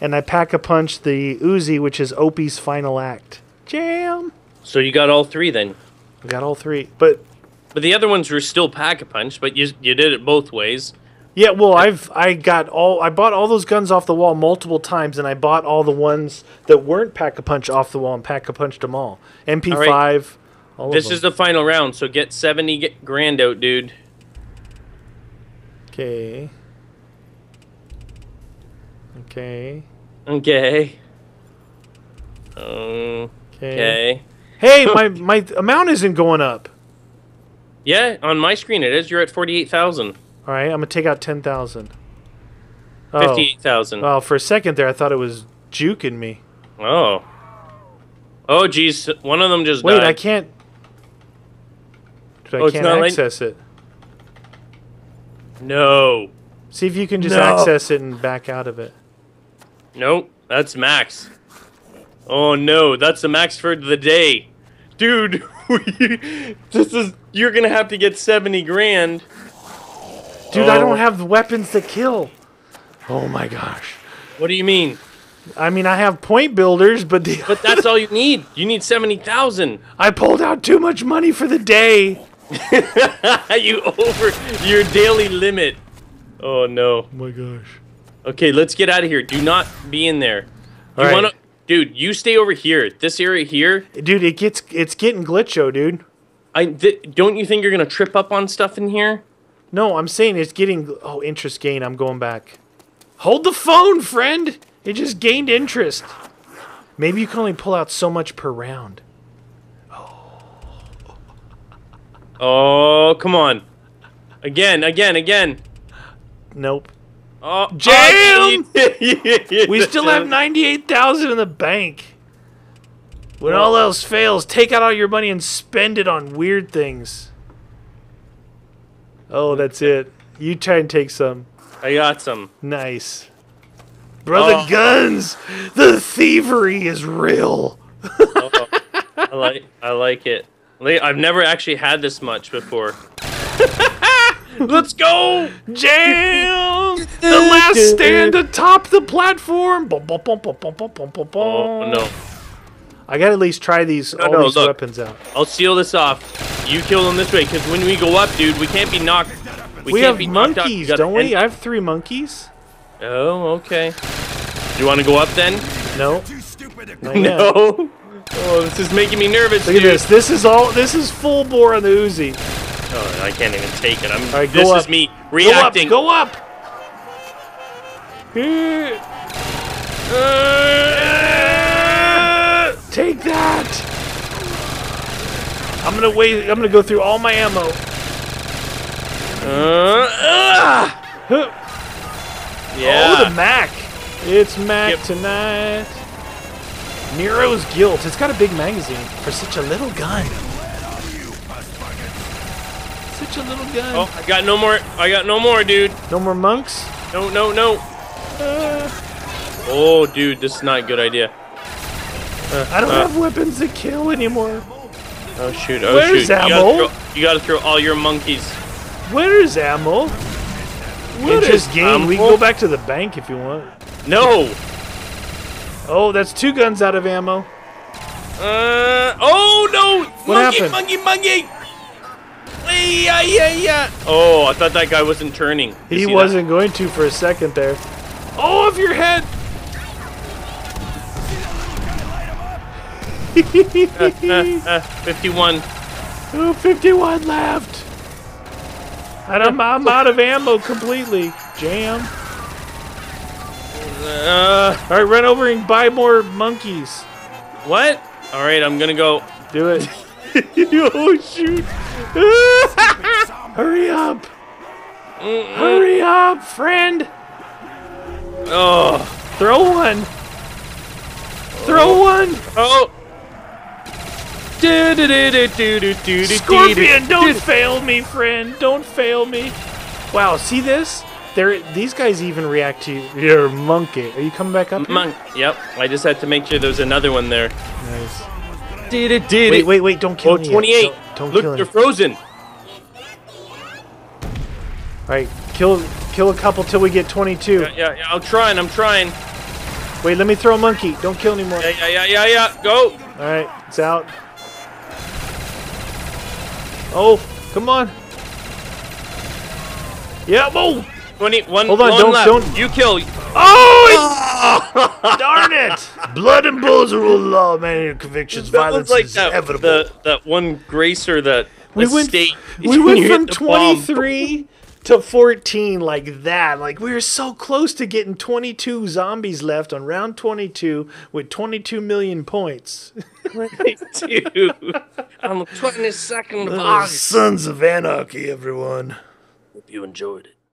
and I pack a punch the Uzi, which is Opie's final act. Jam. So you got all three then. We got all three, but But the other ones were still pack a punch, but you you did it both ways. Yeah, well, I've I got all I bought all those guns off the wall multiple times, and I bought all the ones that weren't pack a punch off the wall and pack a punched them all. MP5, all, This of is the final round, so get 70 grand out, dude. Okay. Okay. Okay. Okay. Okay. Hey, my my amount isn't going up. Yeah, on my screen it is. You're at 48,000. All right, I'm gonna take out ten thousand. 58,000. Well, for a second there, I thought it was juking me. Oh. Oh, geez. One of them just Wait, died. I can't. I Oh, it's can't not like- access it. No. See if you can just No. access it and back out of it. Nope. That's max. Oh, no. That's the max for the day. Dude, *laughs* this is. You're going to have to get 70 grand. Dude, I Oh. don't have the weapons to kill. Oh my gosh. What do you mean? I mean, I have point builders, but the, But that's all you need. You need 70,000. *laughs* I pulled out too much money for the day. *laughs* you over your daily limit. Oh, no. Oh my gosh. Okay, let's get out of here. Do not be in there. All right. wanna, dude? You stay over here. This area here. Dude, it gets it's getting glitcho, dude. I th- don't you think you're gonna trip up on stuff in here? No, I'm saying it's getting oh interest gain. I'm going back. Hold the phone, friend. It just gained interest. Maybe you can only pull out so much per round. Oh, come on. Again, again, again. Nope. Oh, Jam! oh, *laughs* We still have *laughs* 98,000 in the bank. When all else fails, take out all your money and spend it on weird things. Oh, that's it. You try and take some. I got some. Nice. Brother Oh. Guns, the thievery is real. Oh, I like. I like it. I've never actually had this much before. *laughs* Let's go! Jam! the last stand atop the platform! Oh, no. I gotta at least try these, no, all no, these look, weapons out. I'll seal this off. You kill them this way, because when we go up, dude, we can't be knocked... We, we have monkeys, don't we? I have three monkeys. Oh, okay. You want to go up then? No. *laughs* No. Oh, this is making me nervous, Look at this. This is all. This is full bore on the Uzi. Oh, I can't even take it. I'm. right, this go is up. me Go up. reacting. Go up. Uh, Take that. I'm gonna wait. I'm gonna go through all my ammo. Uh! Huh. Yeah. Oh, the Mac. It's Mac Yep. tonight. Nero's Guilt. It's got a big magazine for such a little gun. Such a little gun. oh, I got no more. I got no more, dude. No more monks. No, no, no. Uh, Oh, dude, this is not a good idea. I don't Uh. have weapons to kill anymore. Oh shoot! Oh Where's shoot! You ammo? gotta, throw, you gotta throw all your monkeys. Where's ammo? What is. We can go back to the bank if you want. No. Oh, that's two guns out of ammo. Uh. Oh no! What monkey, happened? monkey, monkey! Ay, ay, ay. Oh, I thought that guy wasn't turning. You He wasn't going to for a second there. Oh, off your head! Uh, 51. Oh, 51 left. And I'm, I'm out of ammo completely. Jam. Uh, All right, run over and buy more monkeys. what? All right, I'm gonna go. Do it. *laughs* *laughs* oh, shoot. *laughs* Hurry up. Hurry up, friend. Oh, Throw one. Throw one. oh. Do, do, do, Scorpion, do, don't fail me, friend. Don't fail me. Wow, see this? There, these guys even react to you. your monkey. Are you coming back up? here? Monk. Yep. I just had to make sure there was another one there. Nice. did it, did Wait, it. wait, wait! Don't kill Oh, me. yet. 28. Don't, don't Look, kill they're him. frozen. All right, kill kill a couple till we get 22. Yeah, yeah, yeah, I'm trying, I'm trying. Wait, let me throw a monkey. Don't kill anymore. Yeah, yeah, yeah, yeah, yeah. Go. All right, it's out. Oh, come on. Yeah, whoa! 21. Hold on, one don't- left. don't- You kill. Oh, it- *laughs* darn it! Blood and bulls are rule of law, man. Your Convictions, That violence like is that, inevitable. the, that one gracer that we went, state. *laughs* we went from hit the bomb. 23 to 14 like that. Like we were so close to getting 22 zombies left on round 22 with 22 million points. Dude, *laughs* I'm 22nd of August. Sons of anarchy, everyone. Hope you enjoyed it.